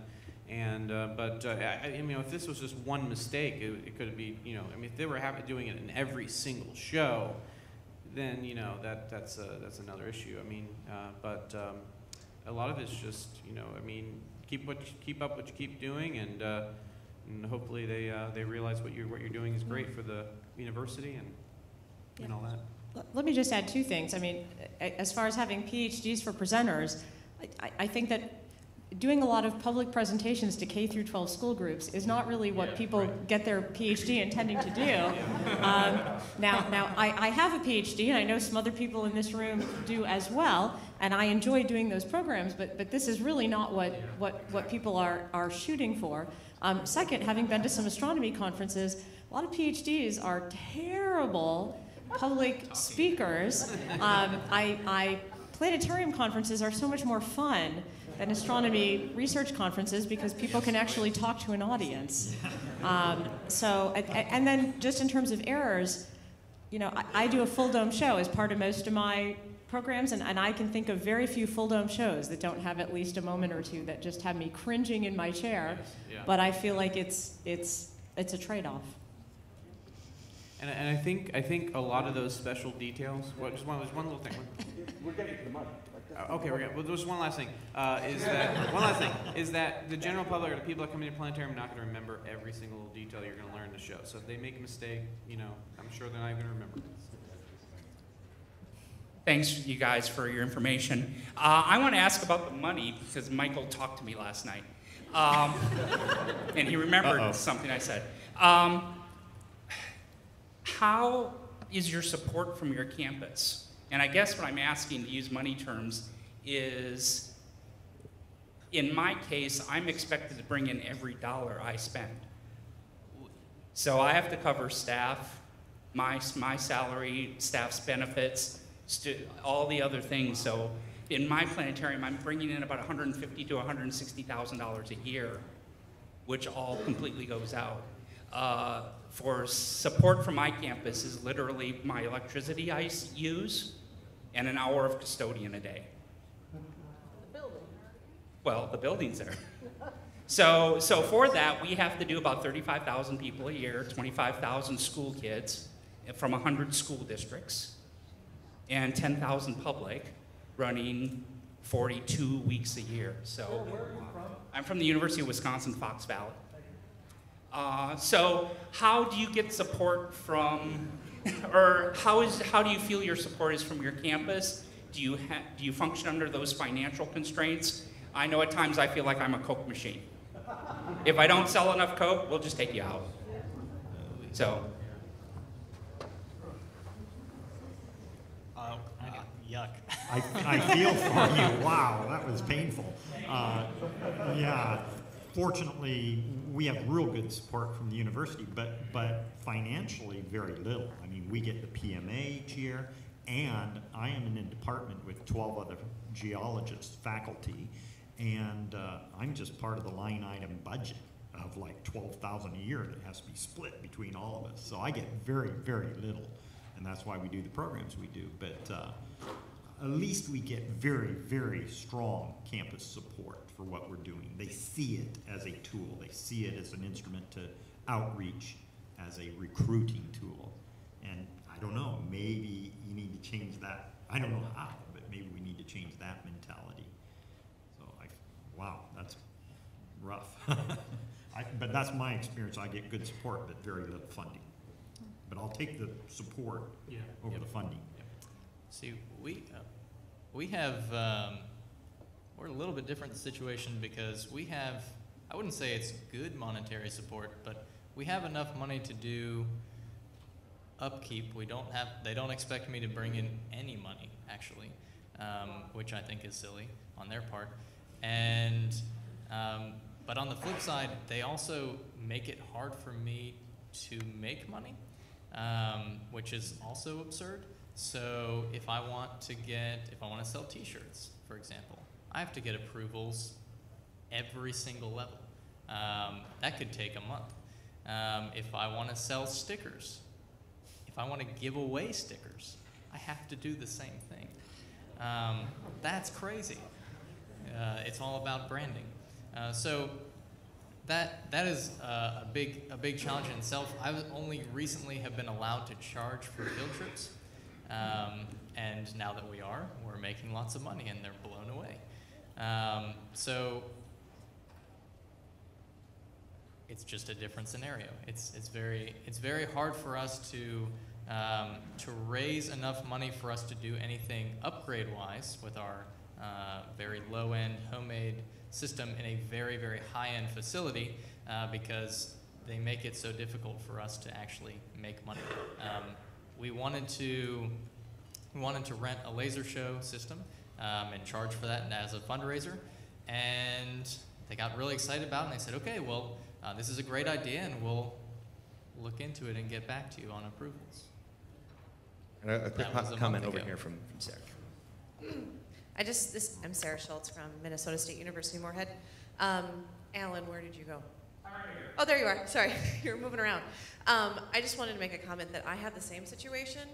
And uh, but uh, I, I mean if this was just one mistake it, it could be you know I mean if they were doing it in every single show then you know that that's a, that's another issue. I mean uh, but um, a lot of it's just you know I mean keep what you, keep up what you keep doing and uh, and hopefully they, uh, they realize what you're, what you're doing is great for the university and, and all that. Let me just add two things. I mean, as far as having PhDs for presenters, I- I, I think that doing a lot of public presentations to K through 12 school groups is not really what Yeah, people right. get their PhD intending to do. Um, now, now I, I have a PhD, and I know some other people in this room do as well, and I enjoy doing those programs. But, but this is really not what, what, what people are, are shooting for. Um, second, having been to some astronomy conferences, a lot of PhDs are terrible public speakers. Um, I, I, planetarium conferences are so much more fun than astronomy research conferences because people can actually talk to an audience. Um, so, and, then just in terms of errors, you know, I, I do a full dome show as part of most of my programs, and, and I can think of very few full dome shows that don't have at least a moment or two that just have me cringing in my chair. Yeah. But I feel like it's it's it's a trade-off. And, and I think I think a lot of those special details. Well, just one, there's one little thing. We're getting to the money. okay, we're getting. Well, there's one last thing. Uh, is that one last thing is that the general public or the people that come into planetarium are not going to remember every single little detail you're going to learn in the show. So if they make a mistake, you know, I'm sure they're not going to remember. Thanks, you guys, for your information. Uh, I want to ask about the money because Michael talked to me last night. Um, and he remembered Uh-oh. something I said. Um, how is your support from your campus? And I guess what I'm asking, to use money terms, is in my case, I'm expected to bring in every dollar I spend. So I have to cover staff, my, my salary, staff's benefits, all the other things. So in my planetarium, I'm bringing in about 150 to 160,000 dollars a year, which all completely goes out. Uh, for support from my campus is literally my electricity I use and an hour of custodian a day. Well, the building's there. So, so for that, we have to do about 35,000 people a year, 25,000 school kids from 100 school districts, and 10,000 public, running 42 weeks a year. So, where are you from? I'm from the University of Wisconsin Fox Valley. Uh, so, how do you get support from, or how is how do you feel your support is from your campus? Do you do you function under those financial constraints? I know at times I feel like I'm a Coke machine. If I don't sell enough Coke, we'll just take you out. So, Uh, yuck. I, I feel for you. Wow, that was painful. Uh, yeah, fortunately, we have real good support from the university, but, but financially, very little. I mean, we get the PMA each year, and I am in a department with 12 other geologists, faculty, and uh, I'm just part of the line item budget of like 12,000 a year that has to be split between all of us. So I get very, very little, and that's why we do the programs we do. But uh, at least we get very, very strong campus support for what we're doing. They see it as a tool. They see it as an instrument to outreach, as a recruiting tool. And I don't know, maybe you need to change that. I don't know how, but maybe we need to change that mentality. So I, wow, that's rough. I, but that's my experience. I get good support, but very little funding. But I'll take the support Yeah. over the funding. See, we, uh, we have, um, we're a little bit different situation because we have, I wouldn't say it's good monetary support, but we have enough money to do upkeep. We don't have, they don't expect me to bring in any money, actually, um, which I think is silly on their part. And, um, but on the flip side, they also make it hard for me to make money, um, which is also absurd. So if I want to get, if I want to sell T-shirts, for example, I have to get approvals every single level. Um, that could take a month. Um, if I want to sell stickers, if I want to give away stickers, I have to do the same thing. Um, that's crazy. Uh, it's all about branding. Uh, so that that is uh, a big a big challenge in itself. I only recently have been allowed to charge for field trips, um, and now that we are, we're making lots of money, and they're blown away. Um, so it's just a different scenario. It's it's very it's very hard for us to um, to raise enough money for us to do anything upgrade wise with our uh, very low end homemade system in a very very high end facility uh, because they make it so difficult for us to actually make money. Um, we wanted to we wanted to rent a laser show system um, and charge for that as a fundraiser, and they got really excited about it. and They said, "Okay, well, uh, this is a great idea, and we'll look into it and get back to you on approvals." And a, a quick comment over here from, from Sarah. I just, this, I'm Sarah Schultz from Minnesota State University Moorhead. Um, Alan, where did you go? Oh, there you are. Sorry, you're moving around. Um, I just wanted to make a comment that I have the same situation.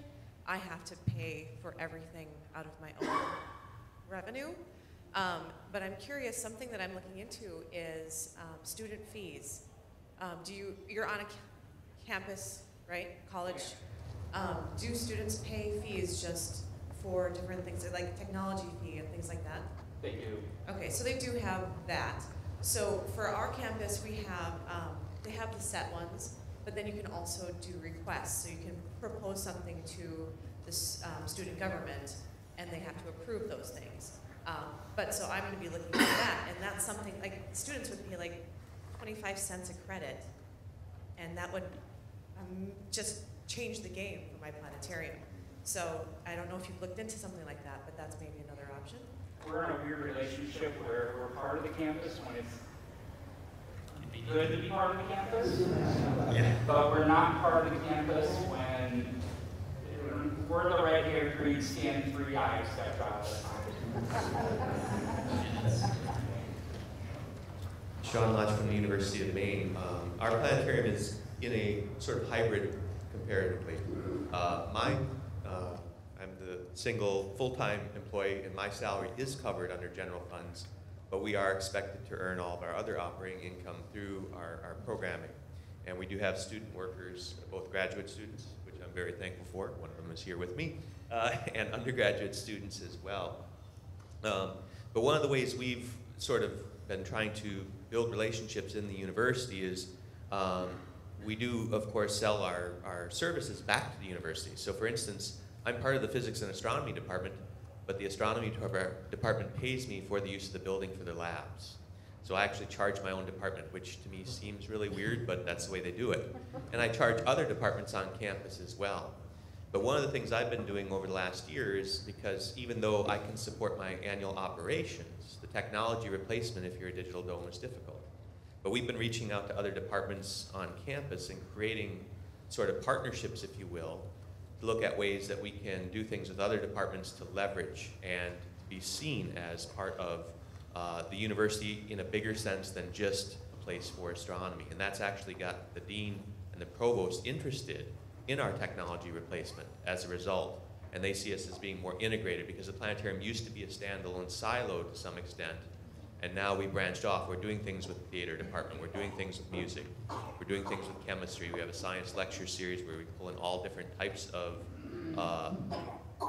I have to pay for everything out of my own revenue. Um, but I'm curious, something that I'm looking into is um, student fees. Um, do you, you're on a campus, right? College. Um, do students pay fees just for different things, like technology fee and things like that? They do. Okay, so they do have that. So for our campus, we have, um, they have the set ones, but then you can also do requests. So you can propose something to the um, student government, and they have to approve those things. Um, but so I'm going to be looking at that, and that's something like students would pay like 25 cents a credit, and that would um, just change the game for my planetarium. So I don't know if you've looked into something like that, but that's maybe another option. We're in a weird relationship where we're part of the campus when it's good to be part of the campus, but we're not part of the campus when we're the red-haired, green-skinned, three eyes that travel. Shawn Laatsch from the University of Maine. Um, our planetarium is in a sort of hybrid comparatively. Uh, mine, uh, I'm the single full-time employee and my salary is covered under general funds, but we are expected to earn all of our other operating income through our, our programming. And we do have student workers, both graduate students, which I'm very thankful for, one of them is here with me, uh, and undergraduate students as well. Um, but one of the ways we've sort of been trying to build relationships in the university is um, we do, of course, sell our, our services back to the university. So, for instance, I'm part of the physics and astronomy department, but the astronomy department pays me for the use of the building for their labs. So I actually charge my own department, which to me seems really weird, but that's the way they do it. And I charge other departments on campus as well. But one of the things I've been doing over the last year is because even though I can support my annual operations, the technology replacement if you're a digital dome is difficult. But we've been reaching out to other departments on campus and creating sort of partnerships, if you will, look at ways that we can do things with other departments to leverage and be seen as part of uh, the university in a bigger sense than just a place for astronomy. And that's actually got the dean and the provost interested in our technology replacement as a result. And they see us as being more integrated because the planetarium used to be a standalone silo to some extent. And now we branched off. We're doing things with the theater department. We're doing things with music. We're doing things with chemistry. We have a science lecture series where we pull in all different types of uh,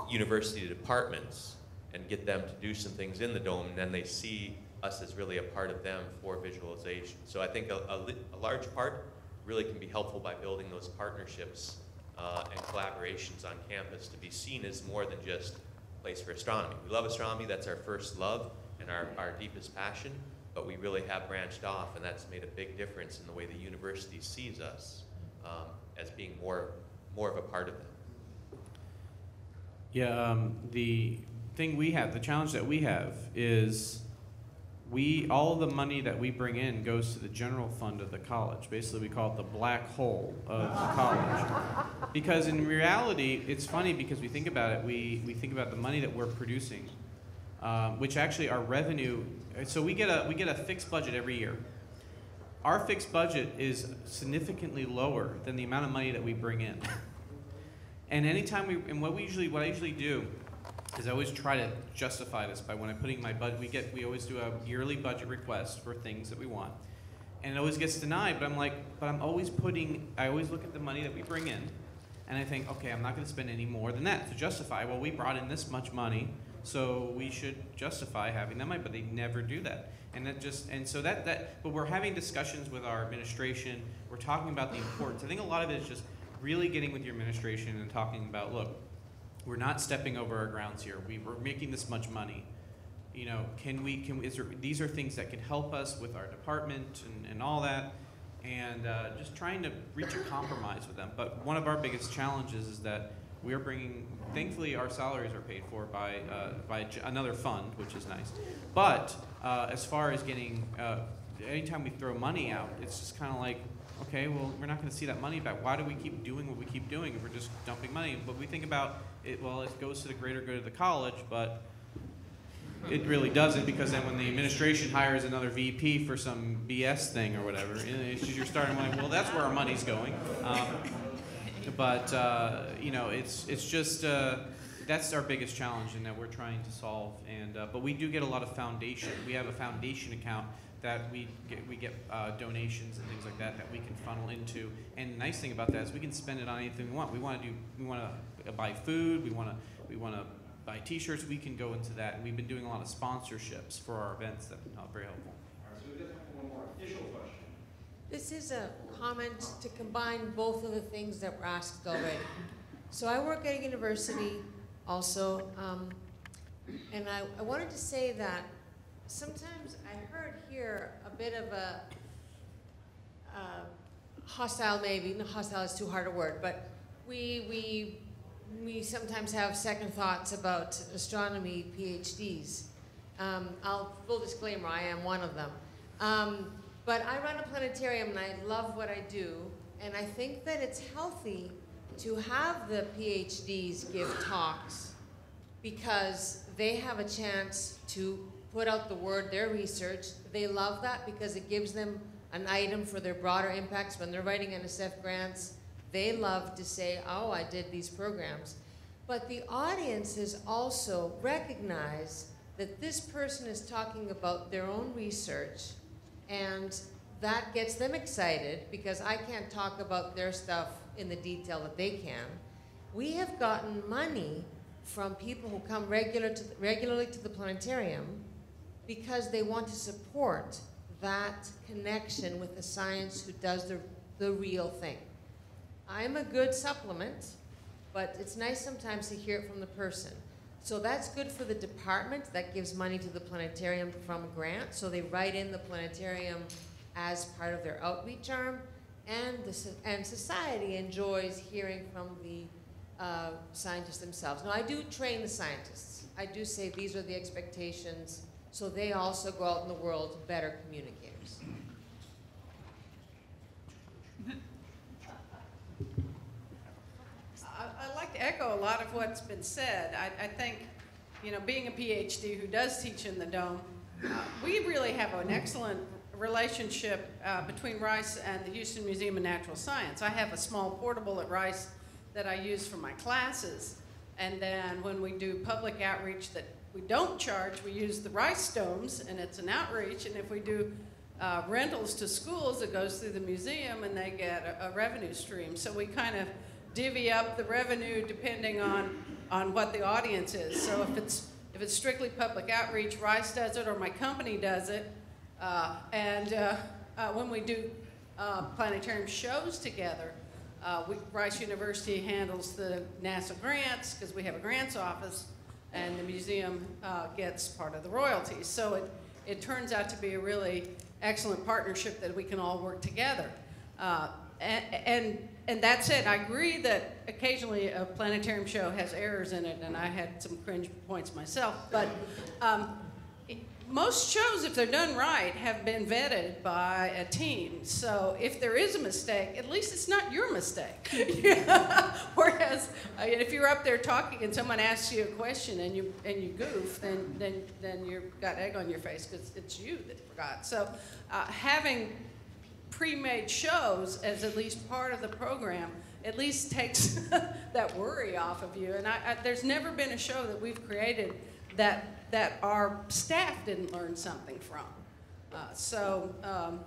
university departments and get them to do some things in the dome. And then they see us as really a part of them for visualization. So I think a, a, a large part really can be helpful by building those partnerships uh, and collaborations on campus to be seen as more than just a place for astronomy. We love astronomy, that's our first love and our, our deepest passion, but we really have branched off, and that's made a big difference in the way the university sees us um, as being more, more of a part of them. Yeah, um, the thing we have, the challenge that we have is we, all the money that we bring in goes to the general fund of the college. Basically, we call it the black hole of the college. Because in reality, it's funny because we think about it, we, we think about the money that we're producing, um, which actually our revenue so we get a we get a fixed budget every year. Our fixed budget is significantly lower than the amount of money that we bring in. and anytime we and what we usually what I usually do is I always try to justify this by when I'm putting my budget. We get we always do a yearly budget request for things that we want, and it always gets denied. But I'm like, but I'm always putting. I always look at the money that we bring in, and I think, okay, I'm not going to spend any more than that to justify. Well, we brought in this much money, so we should justify having that money. But they never do that, and that just and so that that. But we're having discussions with our administration. We're talking about the importance. I think a lot of it is just really getting with your administration and talking about, look, we're not stepping over our grounds here. We, we're making this much money. You know, can we, can, is there, these are things that can help us with our department and, and all that. And uh, just trying to reach a compromise with them. But one of our biggest challenges is that we're bringing, thankfully our salaries are paid for by, uh, by another fund, which is nice. But uh, as far as getting, uh, anytime we throw money out, it's just kind of like, okay, well, we're not going to see that money back. Why do we keep doing what we keep doing if we're just dumping money? But we think about it, well, it goes to the greater good of the college, but it really doesn't because then when the administration hires another VP for some BS thing or whatever, it's just, you're starting like, well, that's where our money's going. Um, but uh, you know, it's it's just uh, that's our biggest challenge and that we're trying to solve. And uh, but we do get a lot of foundation. We have a foundation account that we get we get uh, donations and things like that that we can funnel into. And the nice thing about that is we can spend it on anything we want. We want to do we want to buy food. We want to we want to buy T-shirts. We can go into that. And we've been doing a lot of sponsorships for our events that are very helpful. All right, so we just have one more official question. This is a comment to combine both of the things that were asked already. So I work at a university also, um, and I, I wanted to say that sometimes I heard here a bit of a uh, hostile, maybe, no, hostile is too hard a word, but we, we, we sometimes have second thoughts about astronomy PhDs. Um, I'll, full disclaimer, I am one of them. Um, but I run a planetarium and I love what I do, and I think that it's healthy to have the PhDs give talks because they have a chance to put out the word, their research. They love that because it gives them an item for their broader impacts when they're writing NSF grants. They love to say, oh, I did these programs. But the audiences also recognize that this person is talking about their own research and that gets them excited because I can't talk about their stuff in the detail that they can. We have gotten money from people who come regular to, regularly to the planetarium because they want to support that connection with the science who does the, the real thing. I'm a good supplement, but it's nice sometimes to hear it from the person. So that's good for the department. That gives money to the planetarium from grant. So they write in the planetarium as part of their outreach arm. And, the, and society enjoys hearing from the uh, scientists themselves. Now, I do train the scientists. I do say these are the expectations, so they also go out in the world better communicators. I'd like to echo a lot of what's been said. I, I think, you know, being a PhD who does teach in the Dome, uh, we really have an excellent relationship uh, between Rice and the Houston Museum of Natural Science. I have a small portable at Rice that I use for my classes. And then when we do public outreach that we don't charge, we use the Rice Domes, and it's an outreach. And if we do uh, rentals to schools, it goes through the museum, and they get a, a revenue stream. So we kind of divvy up the revenue depending on, on what the audience is. So if it's, if it's strictly public outreach, Rice does it or my company does it. Uh, and uh, uh, when we do uh, planetarium shows together, uh, we, Rice University handles the NASA grants because we have a grants office and the museum uh, gets part of the royalties. So it, it turns out to be a really excellent partnership that we can all work together. and, and and that's it. I agree that occasionally a planetarium show has errors in it, and I had some cringe points myself. But um, most shows, if they're done right, have been vetted by a team. So if there is a mistake, at least it's not your mistake. Whereas uh, if you're up there talking and someone asks you a question and you and you goof, then then then you've got egg on your face because it's you that forgot. So uh, having pre-made shows as at least part of the program at least takes that worry off of you. And I, I, there's never been a show that we've created that that our staff didn't learn something from. Uh, so, um,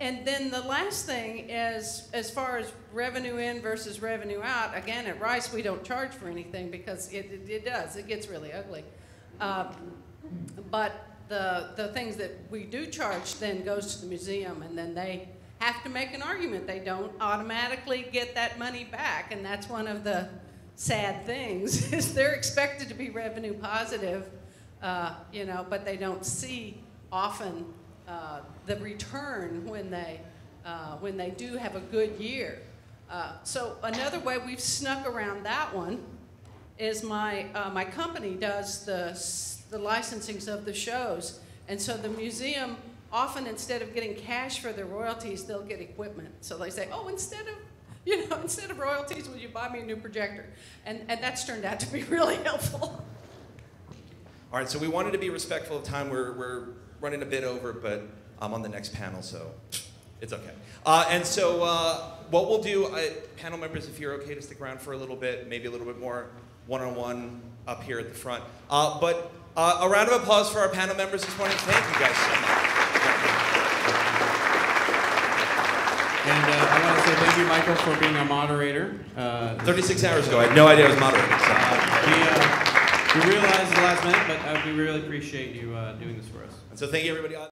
and then the last thing is, as far as revenue in versus revenue out, again, at Rice, we don't charge for anything because it, it, it does, it gets really ugly. Um, but the, the things that we do charge then goes to the museum and then they have to make an argument. They don't automatically get that money back and that's one of the sad things is they're expected to be revenue positive, uh, you know, but they don't see often uh, the return when they, uh, when they do have a good year. Uh, so another way we've snuck around that one is my, uh, my company does the, the licensings of the shows. And so the museum, often instead of getting cash for their royalties, they'll get equipment. So they say, oh, instead of, you know, instead of royalties, would you buy me a new projector? And, and that's turned out to be really helpful. All right, so we wanted to be respectful of time. We're, we're running a bit over, but I'm on the next panel, so it's okay. Uh, and so, uh, what we'll do, uh, panel members, if you're okay to stick around for a little bit, maybe a little bit more one on one up here at the front. Uh, but uh, a round of applause for our panel members this morning. Thank you guys so much. And uh, I want to say thank you, Michael, for being our moderator. Uh, 36 hours ago, I had no idea I was moderating. So. we, uh, we realized at the last minute, but uh, we really appreciate you uh, doing this for us. And so, thank you, everybody.